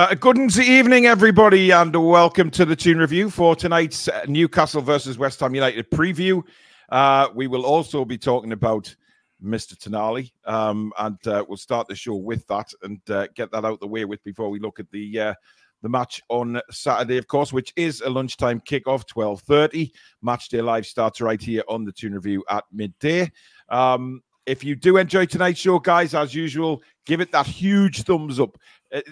Uh, good evening, everybody, and welcome to the Toon Review for tonight's Newcastle versus West Ham United preview. Uh, we will also be talking about Mr. Tonali, um, and uh, we'll start the show with that and uh, get that out the way with before we look at the uh, the match on Saturday, of course, which is a lunchtime kickoff, twelve thirty. Match day live starts right here on the Toon Review at midday. Um, if you do enjoy tonight's show, guys, as usual, give it that huge thumbs up,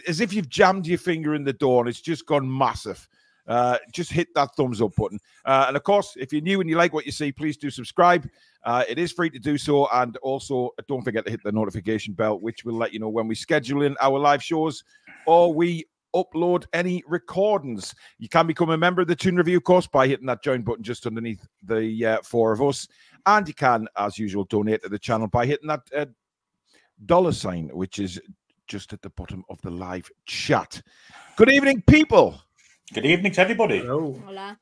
as if you've jammed your finger in the door and it's just gone massive. Uh, just hit that thumbs up button. Uh, and of course, if you're new and you like what you see, please do subscribe. Uh, it is free to do so. And also, don't forget to hit the notification bell, which will let you know when we schedule in our live shows or we upload any recordings. You can become a member of the Toon Review course by hitting that join button just underneath the uh, four of us. And you can, as usual, donate to the channel by hitting that uh, dollar sign, which is just at the bottom of the live chat. Good evening, people. Good evening to everybody. Hello. Hola.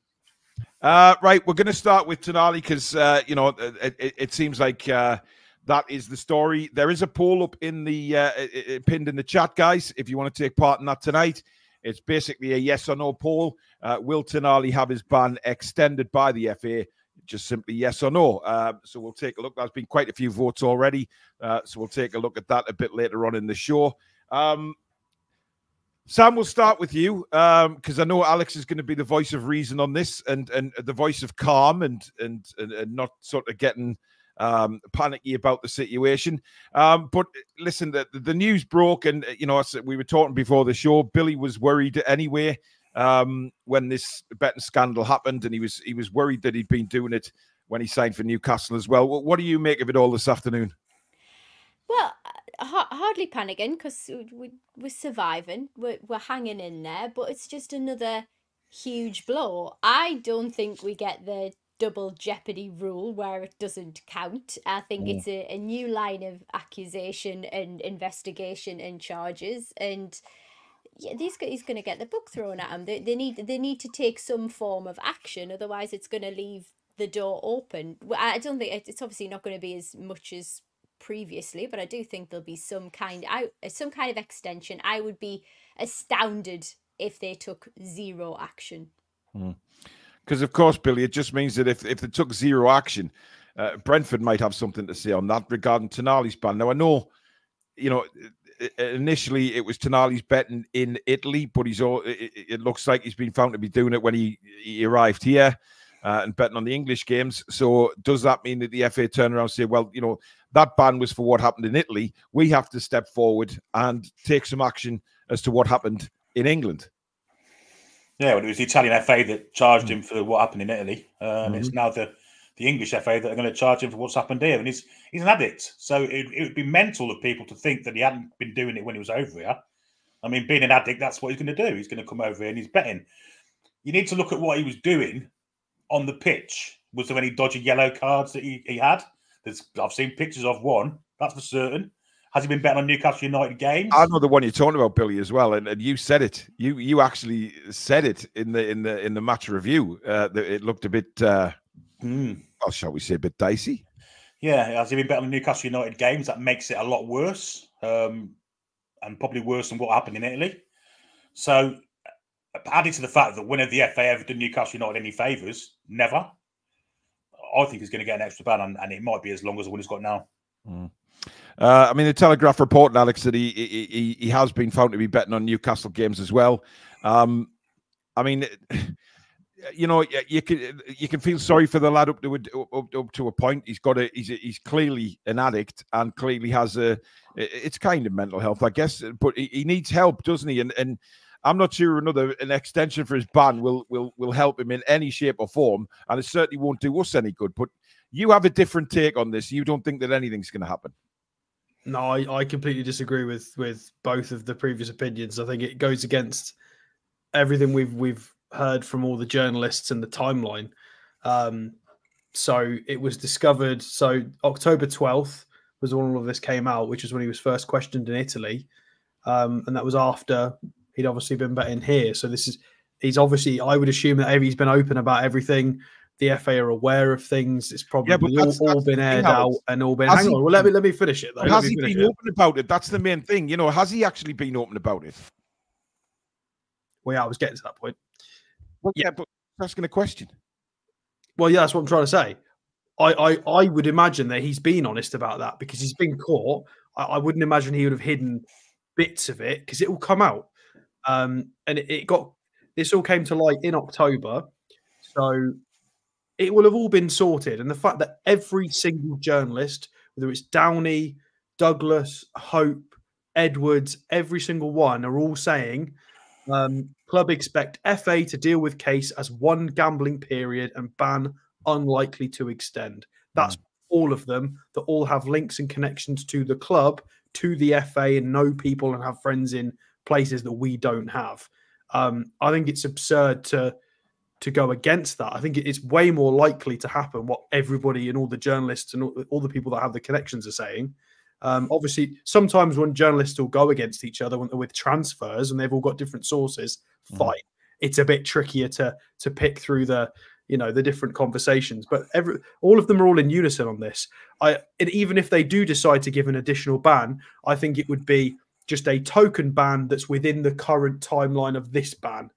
Uh, right, we're going to start with Tonali because uh, you know it, it, it seems like uh, that is the story. There is a poll up in the uh, it, pinned in the chat, guys. If you want to take part in that tonight, it's basically a yes or no poll. Uh, will Tonali have his ban extended by the FA? Just simply yes or no. Uh, so we'll take a look. There's been quite a few votes already, uh, so we'll take a look at that a bit later on in the show. Um, Sam, we'll start with you because um, I know Alex is going to be the voice of reason on this, and and the voice of calm and and and, and not sort of getting um, panicky about the situation. Um, but listen, the, the news broke, and you know we were talking before the show. Billy was worried anyway um, when this betting scandal happened, and he was he was worried that he'd been doing it when he signed for Newcastle as well. What do you make of it all this afternoon? Well, hardly panicking because we, we're surviving. We're, we're hanging in there, but it's just another huge blow. I don't think we get the double jeopardy rule where it doesn't count. I think mm. it's a, a new line of accusation and investigation and charges. And yeah, these he's going to get the book thrown at him. They, they need they need to take some form of action, otherwise it's going to leave the door open. I don't think it's obviously not going to be as much as previously, but I do think there'll be some kind some kind of extension. I would be astounded if they took zero action. Because mm. of course, Billy, it just means that if if they took zero action, uh, Brentford might have something to say on that regarding Tonali's ban. Now I know, you know, initially it was Tonali's betting in Italy, but he's all. It, it, looks like he's been found to be doing it when he he arrived here. Uh, and betting on the English games. So, does that mean that the FA turn around and say, well, you know, that ban was for what happened in Italy. We have to step forward and take some action as to what happened in England. Yeah, well, it was the Italian FA that charged mm. him for what happened in Italy. Um, mm-hmm. It's now the, the English FA that are going to charge him for what's happened here. And he's he's an addict. So it, it would be mental of people to think that he hadn't been doing it when he was over here. I mean, being an addict, that's what he's going to do. He's going to come over here and he's betting. You need to look at what he was doing on the pitch. Was there any dodgy yellow cards that he, he had? There's, I've seen pictures of one. That's for certain. Has he been betting on Newcastle United games? I know the one you're talking about, Billy, as well, and, and you said it. You you actually said it in the in the in the match review. Uh, that it looked a bit, uh, mm. Well, shall we say, a bit dicey. Yeah, has he been betting on Newcastle United games? That makes it a lot worse, um, and probably worse than what happened in Italy. So, added to the fact that when have the FA ever done Newcastle United any favours? Never. I think he's going to get an extra ban, and, and it might be as long as the one he's got now. Mm. Uh, I mean, the Telegraph reporting, Alex, that he, he he has been found to be betting on Newcastle games as well. Um, I mean, Uh, you know, you can you can feel sorry for the lad up to a, up, up to a point. He's got a he's a, he's clearly an addict and clearly has a it's kind of mental health, I guess. But he, he needs help, doesn't he? And and I'm not sure another an extension for his ban will will will help him in any shape or form, and it certainly won't do us any good. But you have a different take on this. You don't think that anything's going to happen. No, I, I completely disagree with with both of the previous opinions. I think it goes against everything we've we've heard from all the journalists and the timeline. Um, so it was discovered. So October twelfth was when all of this came out, which is when he was first questioned in Italy, um, and that was after he'd obviously been betting here. So this is he's obviously I would assume that he's been open about everything. The FA are aware of things. It's probably yeah, all, that's, all been aired out and all been. Hang on, well let me let me finish it. Though. Has he been it. open about it? That's the main thing. You know, has he actually been open about it? Well, yeah, I was getting to that point. Well, yeah, but asking a question. Well, yeah, that's what I'm trying to say. I, I, I would imagine that he's been honest about that because he's been caught. I, I wouldn't imagine he would have hidden bits of it because it will come out. Um, and it, it got this all came to light in October, so it will have all been sorted. And the fact that every single journalist, whether it's Downey, Douglas, Hope, Edwards, every single one are all saying um, club expect FA to deal with case as one gambling period and ban unlikely to extend. That's mm. all of them that all have links and connections to the club, to the FA, and know people and have friends in places that we don't have. Um, I think it's absurd to to go against that. I think it's way more likely to happen what everybody and all the journalists and all, all the people that have the connections are saying. Um, obviously, sometimes when journalists will go against each other when, with transfers and they've all got different sources, mm. fine. It's a bit trickier to to pick through the you know the different conversations, but every all of them are all in unison on this. I even if they do decide to give an additional ban, I think it would be just a token ban that's within the current timeline of this ban.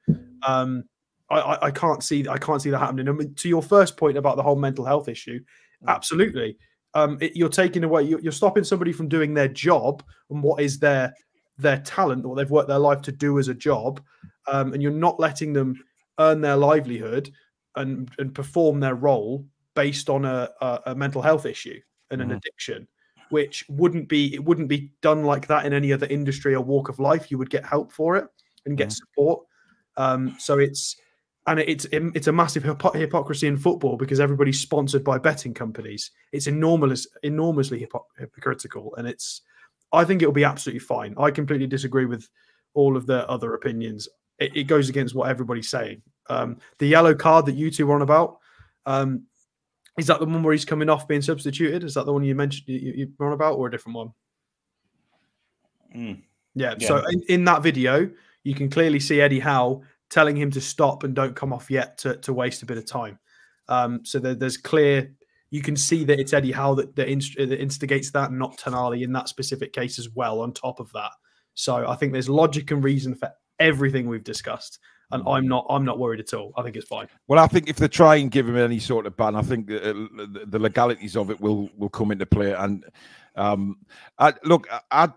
Um, I, I, can't see I can't see that happening. I to your first point about the whole mental health issue, mm. absolutely. Um, it, you're taking away you're, you're, stopping somebody from doing their job and what is their their talent, what they've worked their life to do as a job, um, and you're not letting them earn their livelihood and and perform their role based on a, a, a mental health issue and an mm. addiction which wouldn't be it wouldn't be done like that in any other industry or walk of life. You would get help for it and get mm. support. Um, so it's and it's it's a massive hypocrisy in football because everybody's sponsored by betting companies. It's enormous, enormously hypocritical, and it's. I think it'll be absolutely fine. I completely disagree with all of the other opinions. It, it goes against what everybody's saying. Um, the yellow card that you two were on about, um, is that the one where he's coming off being substituted? Is that the one you mentioned you, you were on about, or a different one? Mm. Yeah, yeah. So in, in, that video, you can clearly see Eddie Howe telling him to stop and don't come off yet to, to waste a bit of time. Um, so there, there's clear, you can see that it's Eddie Howe that, that, inst- that instigates that, not Tonali in that specific case as well. On top of that, so I think there's logic and reason for everything we've discussed and I'm not I'm not worried at all. I think it's fine. Well, I think if they try and give him any sort of ban, I think uh, the legalities of it will will come into play. And um, I, look, I,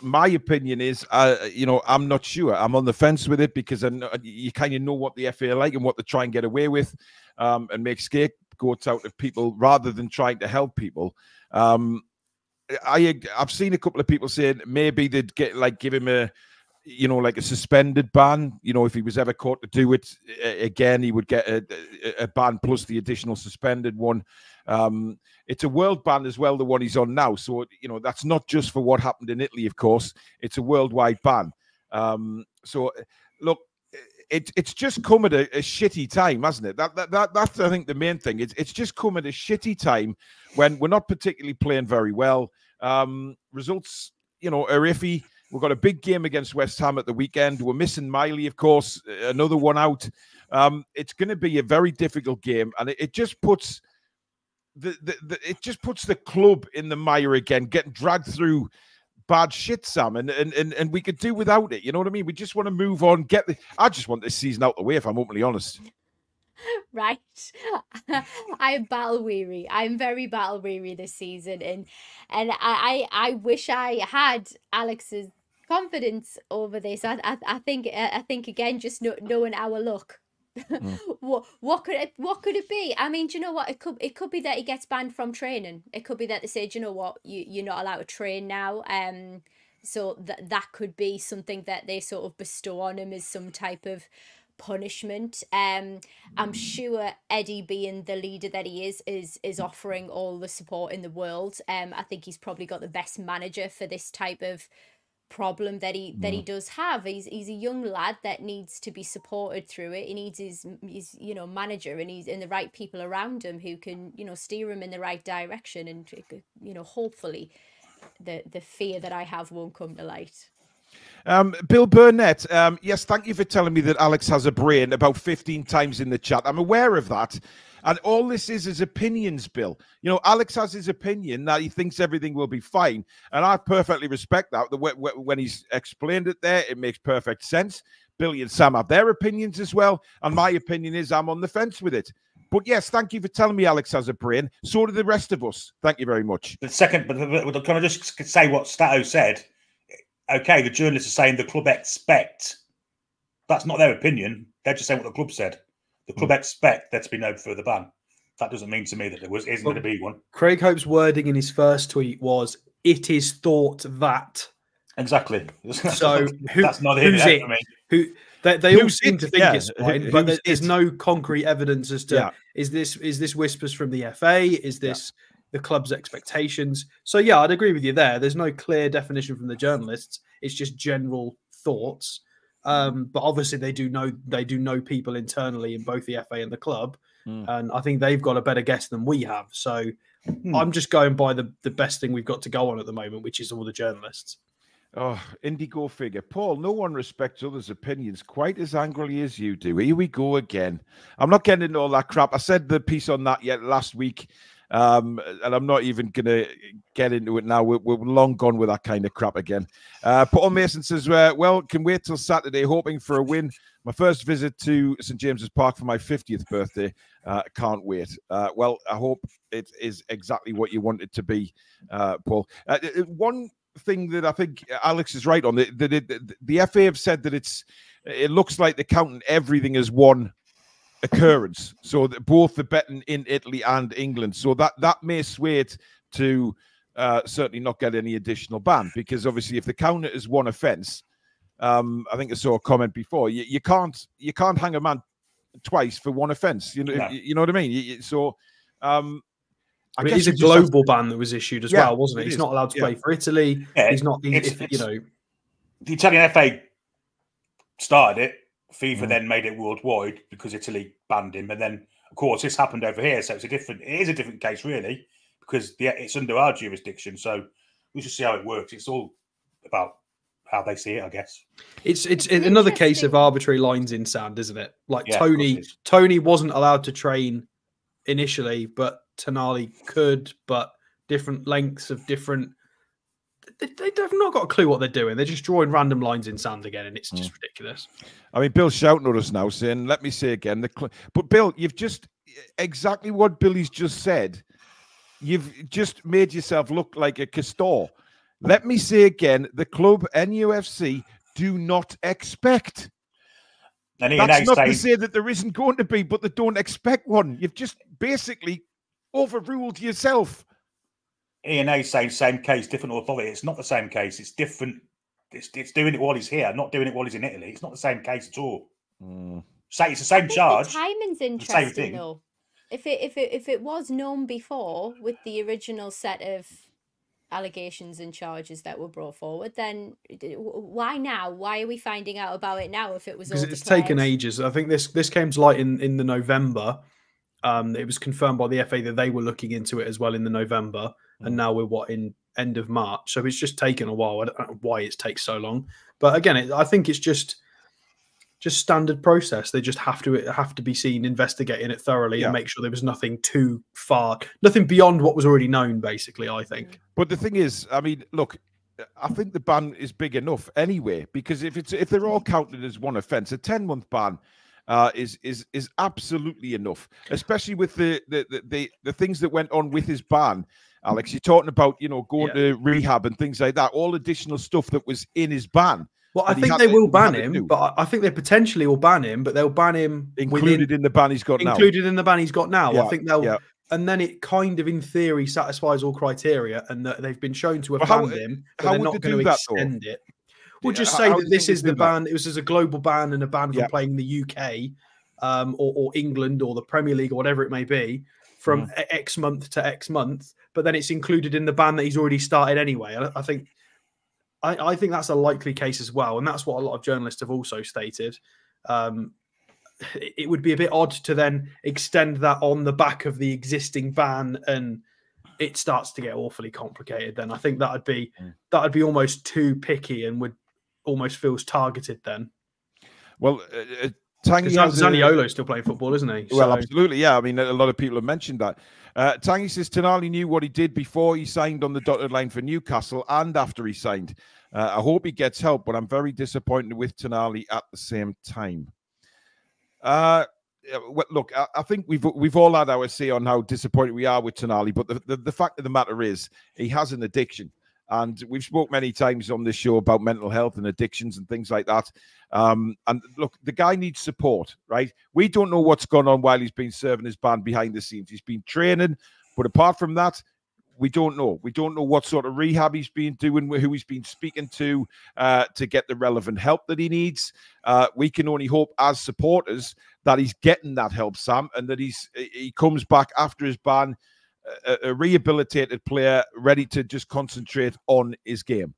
my opinion is, uh, you know, I'm not sure. I'm on the fence with it because I, you kind of know what the FA like and what they try and get away with, um, and make scapegoats out of people rather than trying to help people. Um, I I've seen a couple of people saying maybe they'd get like give him a you know, like a suspended ban. You know, if he was ever caught to do it again, he would get a, a ban plus the additional suspended one. Um, it's a world ban as well, the one he's on now. So, you know, that's not just for what happened in Italy, of course. It's a worldwide ban. Um, so, look, it, it's just come at a, a, shitty time, hasn't it? That, that, that that's I think the main thing. It's it's just come at a shitty time when we're not particularly playing very well. Um, results, you know, are iffy. We've got a big game against West Ham at the weekend. We're missing Miley, of course, another one out. Um, it's going to be a very difficult game, and it, it just puts the, the, the, it just puts the club in the mire again, getting dragged through bad shit, Sam, and, and and and we could do without it. You know what I mean? We just want to move on. Get the. I just want this season out the way. If I'm openly honest. right i'm battle weary i'm very battle weary this season and and I, I i wish i had alex's confidence over this. I I, I think I think again just know, knowing our luck. Mm. what what could it what could it be? I mean, do you know what? It could it could be that he gets banned from training. It could be that they say, do you know what, you you're not allowed to train now. Um, so that that could be something that they sort of bestow on him as some type of punishment. Um, I'm sure Eddie, being the leader that he is, is is offering all the support in the world. Um, I think he's probably got the best manager for this type of problem that he that he mm. does have he's he's a young lad that needs to be supported through it he needs his his you know manager and he's in the right people around him who can you know steer him in the right direction and you know hopefully the the fear that i have won't come to light um, Bill Burnett, um, yes, thank you for telling me that Alex has a brain about 15 times in the chat. I'm aware of that. And all this is is opinions, Bill. You know, Alex has his opinion that he thinks everything will be fine. And I perfectly respect that. When he's explained it there, it makes perfect sense. Billy and Sam have their opinions as well. And my opinion is I'm on the fence with it. But yes, thank you for telling me Alex has a brain. So do the rest of us. Thank you very much. The second, but, but, but can I just say what Stato said? Okay, the journalists are saying the club expect. That's not their opinion. They're just saying what the club said. The club mm. expect there to be no further ban. That doesn't mean to me that there was isn't well, going to be one. Craig Hope's wording in his first tweet was, "It is thought that." Exactly. So who, that's not who's it? Who they, they all seem to think yeah. it's fine, but there's, there's, no concrete evidence as to yeah. is this is this whispers from the FA? Is this yeah. The club's expectations? So yeah, I'd agree with you there. There's no clear definition from the journalists. It's just general thoughts. Um, but obviously they do know they do know people internally in both the FA and the club, mm. and I think they've got a better guess than we have. So mm. I'm just going by the the best thing we've got to go on at the moment, which is all the journalists. Oh, Indigo figure. Paul, no one respects others' opinions quite as angrily as you do. Here we go again. I'm not getting into all that crap. I said the piece on that yet last week, um, and I'm not even going to get into it now. We're, we're, long gone with that kind of crap again. Uh, Paul Mason says, uh, Well, can wait till Saturday, hoping for a win. My first visit to St. James's Park for my 50th birthday. Uh, can't wait. Uh, well, I hope it is exactly what you want it to be, uh, Paul. Uh, one thing that I think Alex is right on. That the, the, the FA have said that it's it looks like they're counting everything as one occurrence. So that both the betting in Italy and England. So that that may sway it to uh, certainly not get any additional ban because obviously if the count it as one offence, um, I think I saw a comment before. You, you can't you can't hang a man twice for one offence. You know no. you, you, know what I mean. You, so um, I mean, it's a global to... ban that was issued as yeah, well, wasn't it? it he's not allowed to yeah. play for Italy. Yeah, he's not. He, it's, if, it's, you know, the Italian FA started it. FIFA mm. then made it worldwide because Italy banned him, and then of course this happened over here. So it's a different. It is a different case, really, because the, it's under our jurisdiction. So we should see how it works. It's all about how they see it, I guess. It's it's, it's another case of arbitrary lines in sand, isn't it? Like Toney, Tony wasn't allowed to train initially, but Tonali could, but different lengths of different. They, they've not got a clue what they're doing. They're just drawing random lines in sand again, and it's just mm. ridiculous. I mean, Bill's shouting at us now, saying, "Let me say again." The cl-. but Bill, you've just exactly what Billy's just said. You've just made yourself look like a castor. Let me say again: the club NUFC do not expect. And That's not saying, to say that there isn't going to be, but they don't expect one. You've just basically overruled yourself. ENA saying same case, different authority. It's not the same case. It's different. It's, it's doing it while he's here, not doing it while he's in Italy. It's not the same case at all. Mm. Say it's the same charge. The timing's interesting though. If it if it if it was known before with the original set of allegations and charges that were brought forward, then why now? Why are we finding out about it now? If it was because it's declared? taken ages. I think this this came to light in in the November um, it was confirmed by the FA that they were looking into it as well in the November, and mm. now we're what in end of March. So it's just taken a while. I don't know why it takes so long, but again, it, I think it's just just standard process. They just have to have to be seen investigating it thoroughly yeah. and make sure there was nothing too far, nothing beyond what was already known. Basically, I think. But the thing is, I mean, look, I think the ban is big enough anyway because if it's if they're all counted as one offence, a ten month ban uh, is is is absolutely enough, especially with the the, the the the things that went on with his ban. Alex, you're talking about you know going yeah. to rehab and things like that, all additional stuff that was in his ban. Well, I think they to, will ban him, but I think they potentially will ban him, but they'll ban him included within, in the ban he's got included now. Included in the ban he's got now. Yeah, I think they'll, yeah. and then it kind of, in theory, satisfies all criteria, and that they've been shown to have well, banned him, but they're not going to extend though? it. We'll just say that this is the ban. That? It was as a global ban and a ban from playing the UK um, or, or, England or the Premier League or whatever it may be from mm. X month to X month, but then it's included in the ban that he's already started anyway. I, I think. I, I, think that's a likely case as well, and that's what a lot of journalists have also stated. Um, it would be a bit odd to then extend that on the back of the existing ban and it starts to get awfully complicated then i think that'd be mm. that'd be almost too picky and would almost feels targeted then. Well, uh, uh Zaniolo's still playing football, isn't he? Well, so... absolutely, yeah. I mean, a lot of people have mentioned that. Uh, Tangy says Tonali knew what he did before he signed on the dotted line for Newcastle and after he signed. Uh, I hope he gets help, but I'm very disappointed with Tonali at the same time. Uh, look, I, I, think we've we've all had our say on how disappointed we are with Tonali, but the, the, the fact of the matter is he has an addiction. And we've spoke many times on this show about mental health and addictions and things like that. Um, and look, the guy needs support, right? We don't know what's gone on while he's been serving his band behind the scenes. He's been training, but apart from that, we don't know. We don't know what sort of rehab he's been doing, who he's been speaking to uh, to get the relevant help that he needs. Uh, we can only hope as supporters that he's getting that help, Sam, and that he's he comes back after his ban a, a rehabilitated player ready to just concentrate on his game.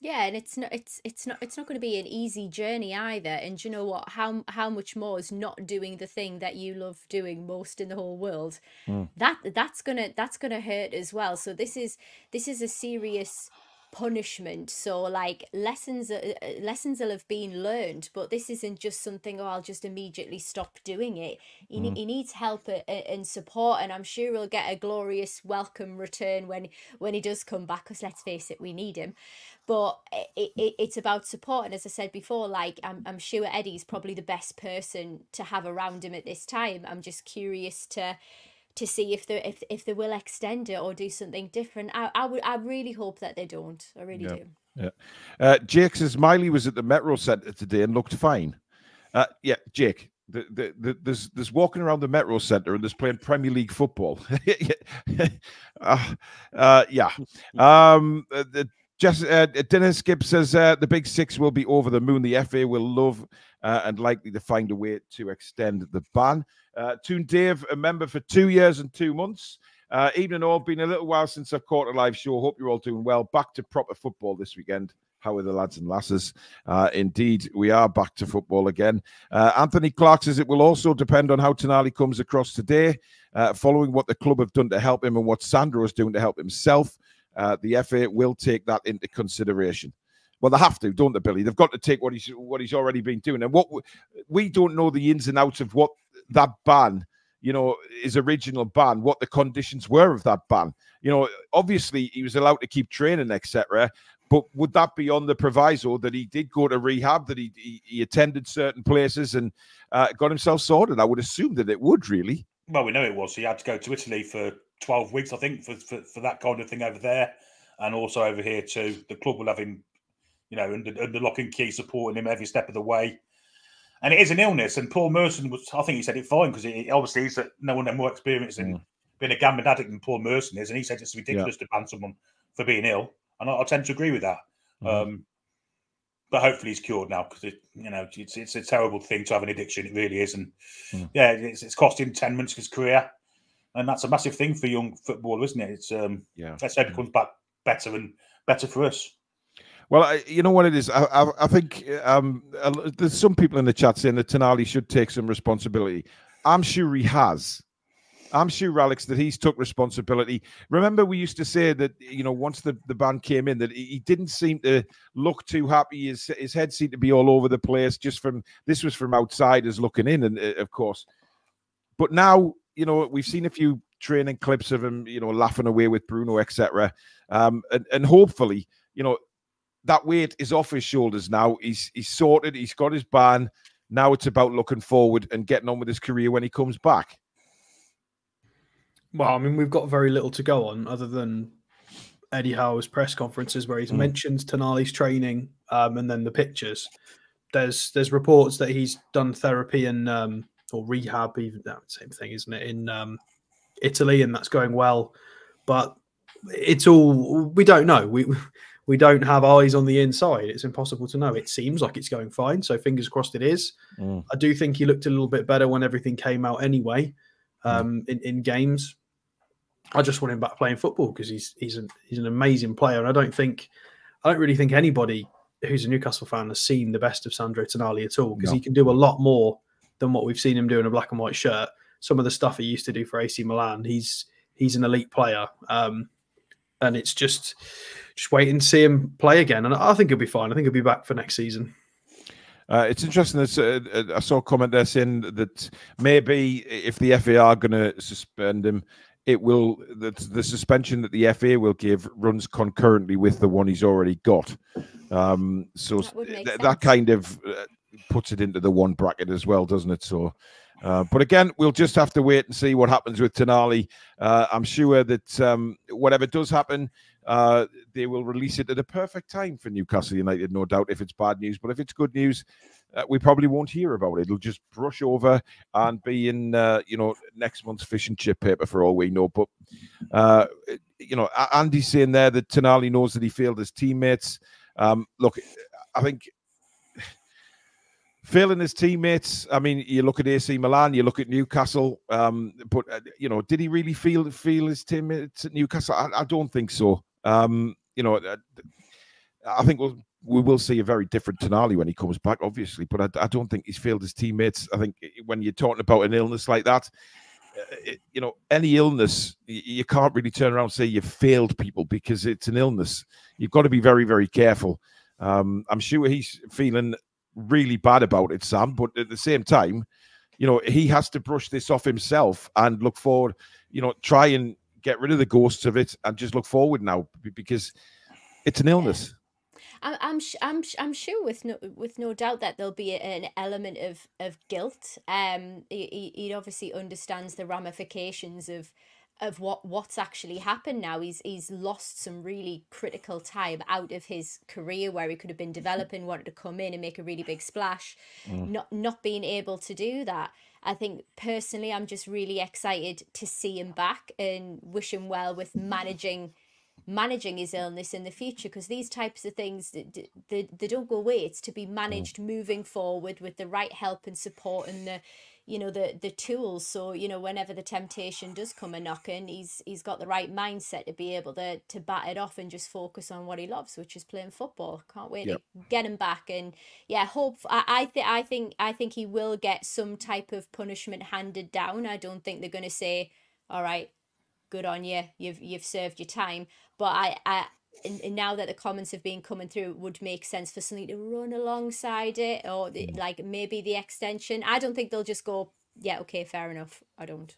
Yeah, and it's not it's it's not it's not going to be an easy journey either. And you know what? How how much more is not doing the thing that you love doing most in the whole world? Mm. That that's gonna that's gonna hurt as well. So this is this is a serious punishment. So like lessons uh, uh, lessons will have been learned but this isn't just something oh i'll just immediately stop doing it. He, mm. he needs help and support and i'm sure he'll get a glorious welcome return when when he does come back because let's face it we need him. But it, it, it's about support and as i said before like I'm, I'm sure eddie's probably the best person to have around him at this time. I'm just curious to to see if they if if they will extend it or do something different. I I would I really hope that they don't. I really yeah. do. Yeah. Uh, Jake says Miley was at the Metro Centre today and looked fine. Uh, yeah, Jake. The, the, the, there's there's walking around the Metro Centre and there's playing Premier League football. uh, uh, yeah. Um, uh, the, just uh, Dennis Skip says uh, the big six will be over the moon. The FA will love uh, and likely to find a way to extend the ban. Uh, Toon Dave, a member for two years and two months. Uh, evening all, been a little while since I've caught a live show. Hope you're all doing well. Back to proper football this weekend. How are the lads and lasses? Uh, indeed, we are back to football again. Uh, Anthony Clark says it will also depend on how Tonali comes across today, uh, following what the club have done to help him and what Sandro is doing to help himself. Uh, the FA will take that into consideration. Well, they have to, don't they, Billy? They've got to take what he's what he's already been doing, and what we don't know the ins and outs of what that ban, you know, his original ban, what the conditions were of that ban. You know, obviously he was allowed to keep training, etc. But would that be on the proviso that he did go to rehab, that he he, he attended certain places and uh, got himself sorted? I would assume that it would really. Well, we know it was. He had to go to Italy for 12 weeks, I think, for, for, for that kind of thing over there. And also over here, too. The club will have him, you know, under, under lock and key, supporting him every step of the way and it is an illness. And Paul Merson was, I think he said it fine because it obviously he's no one had more experience in mm. being a gambling addict than Paul Merson is, and he said it's ridiculous yeah. to ban someone for being ill, and I, I tend to agree with that. Mm. Um, but hopefully he's cured now because it, you know, it's it's a terrible thing to have an addiction. It really is, and mm. yeah, it's, it's cost him ten months of his career, and that's a massive thing for young football, isn't it? It's um, yeah, let's hope it comes back better and better for us. Well, I, you know what it is. I, I, I think um, there's some people in the chat saying that Tonali should take some responsibility. I'm sure he has. I'm sure, Alex, that he's took responsibility. Remember, we used to say that you know once the, the band came in, that he didn't seem to look too happy. His his head seemed to be all over the place. Just from this was from outsiders looking in, and uh, of course, but now you know we've seen a few training clips of him, you know, laughing away with Bruno, etc. Um, and and hopefully, you know, that weight is off his shoulders now. He's he's sorted. He's got his ban. Now it's about looking forward and getting on with his career when he comes back. Well, I mean, we've got very little to go on other than Eddie Howe's press conferences where he's mm. mentioned Tonali's training um, and then the pictures. There's there's reports that he's done therapy and um, or rehab, even that same thing, isn't it, in um, Italy, and that's going well. But it's all we don't know. We we don't have eyes on the inside. It's impossible to know. It seems like it's going fine, so fingers crossed it is. Mm. I do think he looked a little bit better when everything came out anyway um, mm. in, in games. I just want him back playing football because he's he's an he's an amazing player. And I don't think I don't really think anybody who's a Newcastle fan has seen the best of Sandro Tonali at all because no. he can do a lot more than what we've seen him do in a black and white shirt. Some of the stuff he used to do for AC Milan, he's he's an elite player. Um, and it's just just waiting to see him play again. And I think he'll be fine. I think he'll be back for next season. Uh, it's interesting. That, uh, I saw a comment there saying that maybe if the FA are going to suspend him, it will the, the suspension that the FA will give runs concurrently with the one he's already got. Um, so that, th- that, kind of uh, puts it into the one bracket as well, doesn't it? So, uh, but again, we'll just have to wait and see what happens with Tonali. Uh, I'm sure that um, whatever does happen, uh, they will release it at a perfect time for Newcastle United, no doubt, if it's bad news. But if it's good news, uh, we probably won't hear about it. It'll just brush over and be in, uh, you know, next month's fish and chip paper for all we know. But, uh, you know, Andy's saying there that Tonali knows that he failed his teammates. Um, look, I think failing his teammates. I mean, you look at AC Milan, you look at Newcastle, um, but uh, you know, did he really feel feel his teammates at Newcastle? I, I don't think so. Um, you know, uh, I think we'll, we will see a very different Tonali when he comes back, obviously, but I, I, don't think he's failed his teammates. I think when you're talking about an illness like that, uh, you know, any illness, you, you can't really turn around and say you've failed people because it's an illness. You've got to be very, very careful. Um, I'm sure he's feeling really bad about it, Sam, but at the same time, you know, he has to brush this off himself and look forward, you know, try and get rid of the ghosts of it and just look forward now because it's an illness. I'm, I'm, I'm, I'm sure with no, with no doubt that there'll be an element of, of guilt. Um, he, he obviously understands the ramifications of, of what what's actually happened now. He's he's lost some really critical time out of his career where he could have been developing, wanted to come in and make a really big splash, mm. not not being able to do that. I think personally, I'm just really excited to see him back and wish him well with managing managing his illness in the future because these types of things they, they, they don't go away it's to be mm. managed moving forward with the right help and support and the you know the the tools. So you know whenever the temptation does come a knocking he's he's got the right mindset to be able to to bat it off and just focus on what he loves which is playing football. Can't wait yep. to get him back and yeah hope i i think i think i think he will get some type of punishment handed down. I don't think they're going to say all right good on you. You've you've served your time. But i i and, and now that the comments have been coming through, it would make sense for something to run alongside it, or the, mm. like maybe the extension. I don't think they'll just go, yeah, okay, fair enough. I don't.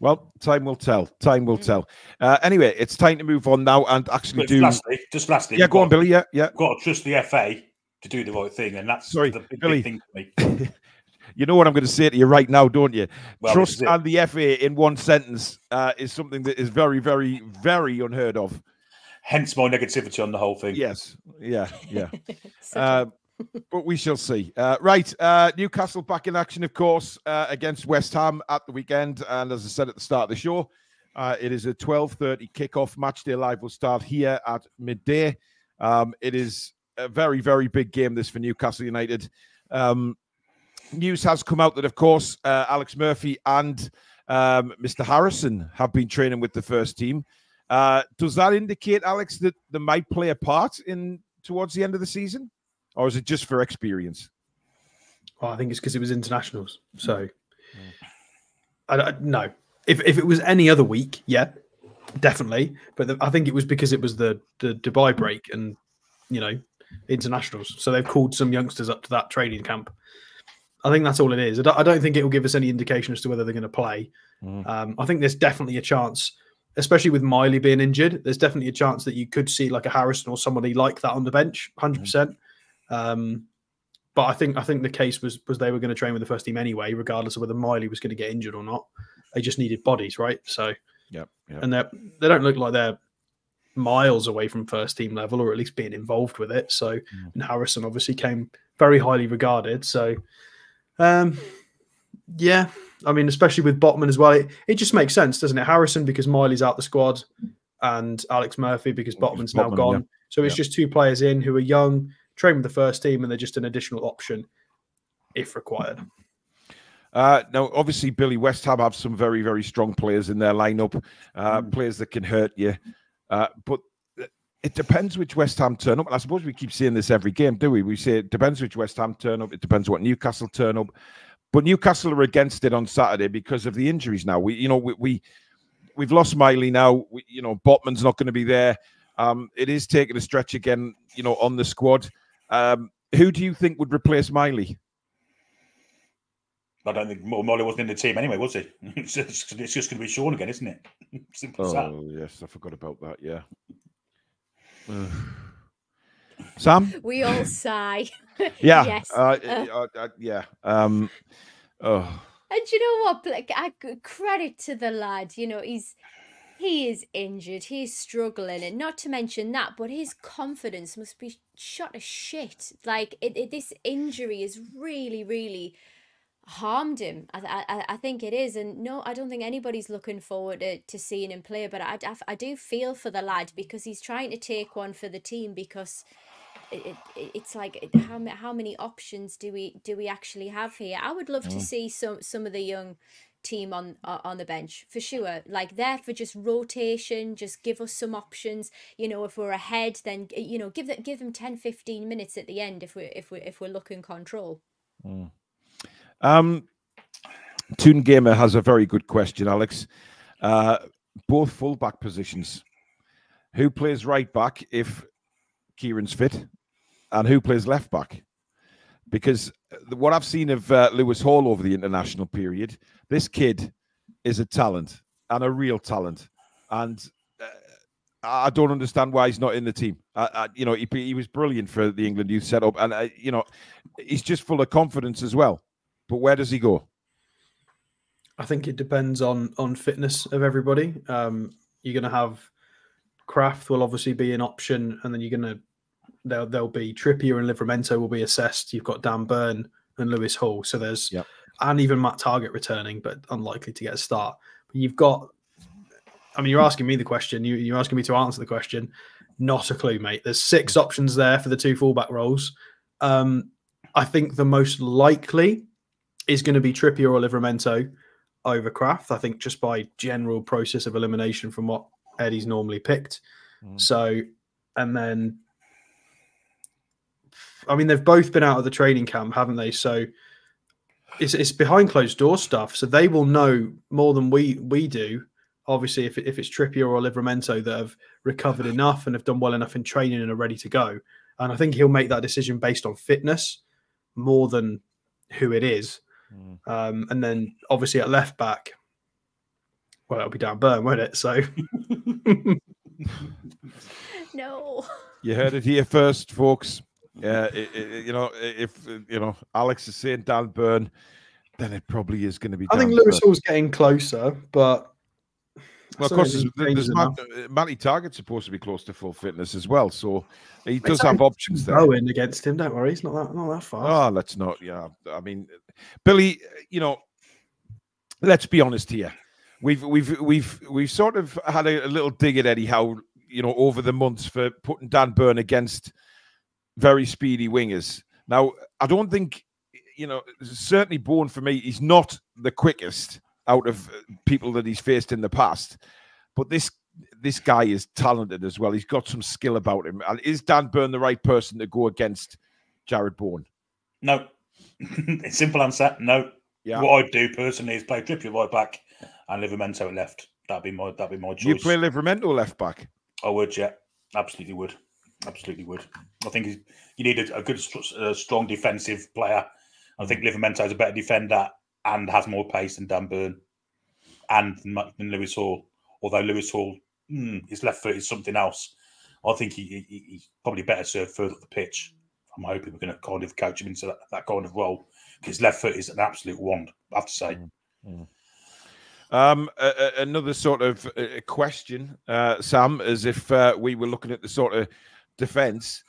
Well, time will tell. Time will mm. tell. Uh, anyway, it's time to move on now and actually just do. Lastly, just lastly, yeah, go got, on, Billy. Yeah, yeah. Got to trust the FA to do the right thing, and that's sorry, the big, Billy. Big thing for me. you know what I'm going to say to you right now, don't you? Well, trust and the FA in one sentence uh, is something that is very, very, very unheard of hence my negativity on the whole thing. Yes, yeah, yeah. uh, but we shall see. Uh, right, uh, Newcastle back in action, of course, uh, against West Ham at the weekend. And as I said at the start of the show, uh, it is a 12.30 kickoff. Match day live will start here at midday. Um, it is a very, very big game, this for Newcastle United. Um, news has come out that, of course, uh, Alex Murphy and um, Mr. Harrison have been training with the first team. Uh, does that indicate, Alex, that they might play a part in towards the end of the season, or is it just for experience? Well, I think it's because it was internationals. So, mm. I, I, no. If if it was any other week, yeah, definitely. But the, I think it was because it was the the Dubai break and you know internationals. So they've called some youngsters up to that training camp. I think that's all it is. I don't, I don't think it will give us any indication as to whether they're going to play. Mm. Um, I think there's definitely a chance especially with Miley being injured, there's definitely a chance that you could see like a Harrison or somebody like that on the bench, 100 percent. Um, but I think I think the case was was they were going to train with the first team anyway, regardless of whether Miley was going to get injured or not. They just needed bodies, right? So, yeah, yep. and they they don't look like they're miles away from first team level, or at least being involved with it. So, mm. and Harrison obviously came very highly regarded. So, um, yeah, I mean, especially with Botman as well, it, it just makes sense, doesn't it? Harrison because Miley's out the squad, and Alex Murphy because Botman's Botman, now gone. Yeah. So it's yeah. just two players in who are young, train with the first team, and they're just an additional option if required. Uh, now, obviously, Billy West Ham have some very, very strong players in their lineup, uh, mm. players that can hurt you. Uh, but it depends which West Ham turn up. And I suppose we keep seeing this every game, do we? We say it depends which West Ham turn up. It depends what Newcastle turn up. But Newcastle are against it on Saturday because of the injuries. Now we, you know, we, we we've lost Miley now. We, you know, Botman's not going to be there. Um, it is taking a stretch again, you know, on the squad. Um, who do you think would replace Miley? I don't think Molly wasn't in the team anyway, was he? it's just, it's just going to be Sean again, isn't it? Simple as that. Oh yes, I forgot about that. Yeah. Sam, We all sigh. yeah, Yes. uh, Uh. uh, uh, yeah. Um, oh, And you know what? Like, I credit to the lad. You know, he's he is injured. He's struggling, and not to mention that, but his confidence must be shot to shit. Like, it, it, this injury has really, really harmed him. I, I, I think it is, and no, I don't think anybody's looking forward to, to seeing him play. But I, I, I do feel for the lad because he's trying to take one for the team because it, it, it- it's like how how many options do we do we actually have here? I would love to see some some of the young team on on the bench for sure. Like there for just rotation, just give us some options. You know, if we're ahead, then you know give that give them 10, 15 minutes at the end if we if we if we're looking control. um, Toon Gamer has a very good question, Alex. Uh, both fullback positions. Who plays right back if Kieran's fit, and who plays left back? Because what I've seen of uh, Lewis Hall over the international period, this kid is a talent and a real talent, and uh, I don't understand why he's not in the team. I, I, you know, he, he was brilliant for the England youth setup, and uh, you know, he's just full of confidence as well. But where does he go? I think it depends on on fitness of everybody. Um, you're going to have Krafth will obviously be an option, and then you're going to there'll there'll be Trippier and Livramento will be assessed. You've got Dan Burn and Lewis Hall, so there's Yep. and even Matt Targett returning, but unlikely to get a start. But you've got. I mean, you're asking me the question. You, you're asking me to answer the question. Not a clue, mate. There's six options there for the two fullback roles. Um, I think the most likely is going to be Trippier or Livramento over Krafth. I think just by general process of elimination from what Eddie's normally picked. Mm. So, and then, I mean, they've both been out of the training camp, haven't they? So, it's, it's behind closed door stuff. So they will know more than we we do. Obviously, if, if it's Trippier or Livramento that have recovered enough and have done well enough in training and are ready to go, and I think he'll make that decision based on fitness more than who it is. Mm. Um, and then obviously at left back, well, it'll be Dan Burn, won't it? So No. You heard it here first, folks. Uh, i- i- you know, if uh, you know Alex is saying Dan Burn, then it probably is going to be. I think Lewis. Hall's getting closer, but Well, of course, there's, there's Matt, uh, Matty Targett's supposed to be close to full fitness as well, so he does have options there. Bowen against him. Don't worry, he's not that not that far. Oh, let's not. Yeah, I mean, Billy, you know, let's be honest here. We've we've we've we've sort of had a, a little dig at Eddie Howe, you know, over the months for putting Dan Burn against very speedy wingers. Now, I don't think, you know, certainly Bowen for me, he's not the quickest out of uh, people that he's faced in the past, but this this guy is talented as well. He's got some skill about him. And is Dan Burn the right person to go against Jarrod Bowen? No. Simple answer. No. Yeah. What I'd do personally is play Trippier right back and Livramento at left. That'd be my that'd be my choice. You play Livramento left back. I would, yeah, absolutely would, absolutely would. I think you need a, a good, uh, strong defensive player. I think Livramento is a better defender and has more pace than Dan Burn and than Lewis Hall. Although Lewis Hall, mm, his left foot is something else. I think he, he he's probably better served further up the pitch. I'm hoping we're going to kind of coach him into that, that kind of role. His left foot is an absolute wand, I have to say. Um, a- a- another sort of uh, question, uh, Sam, as if uh, we were looking at the sort of defence.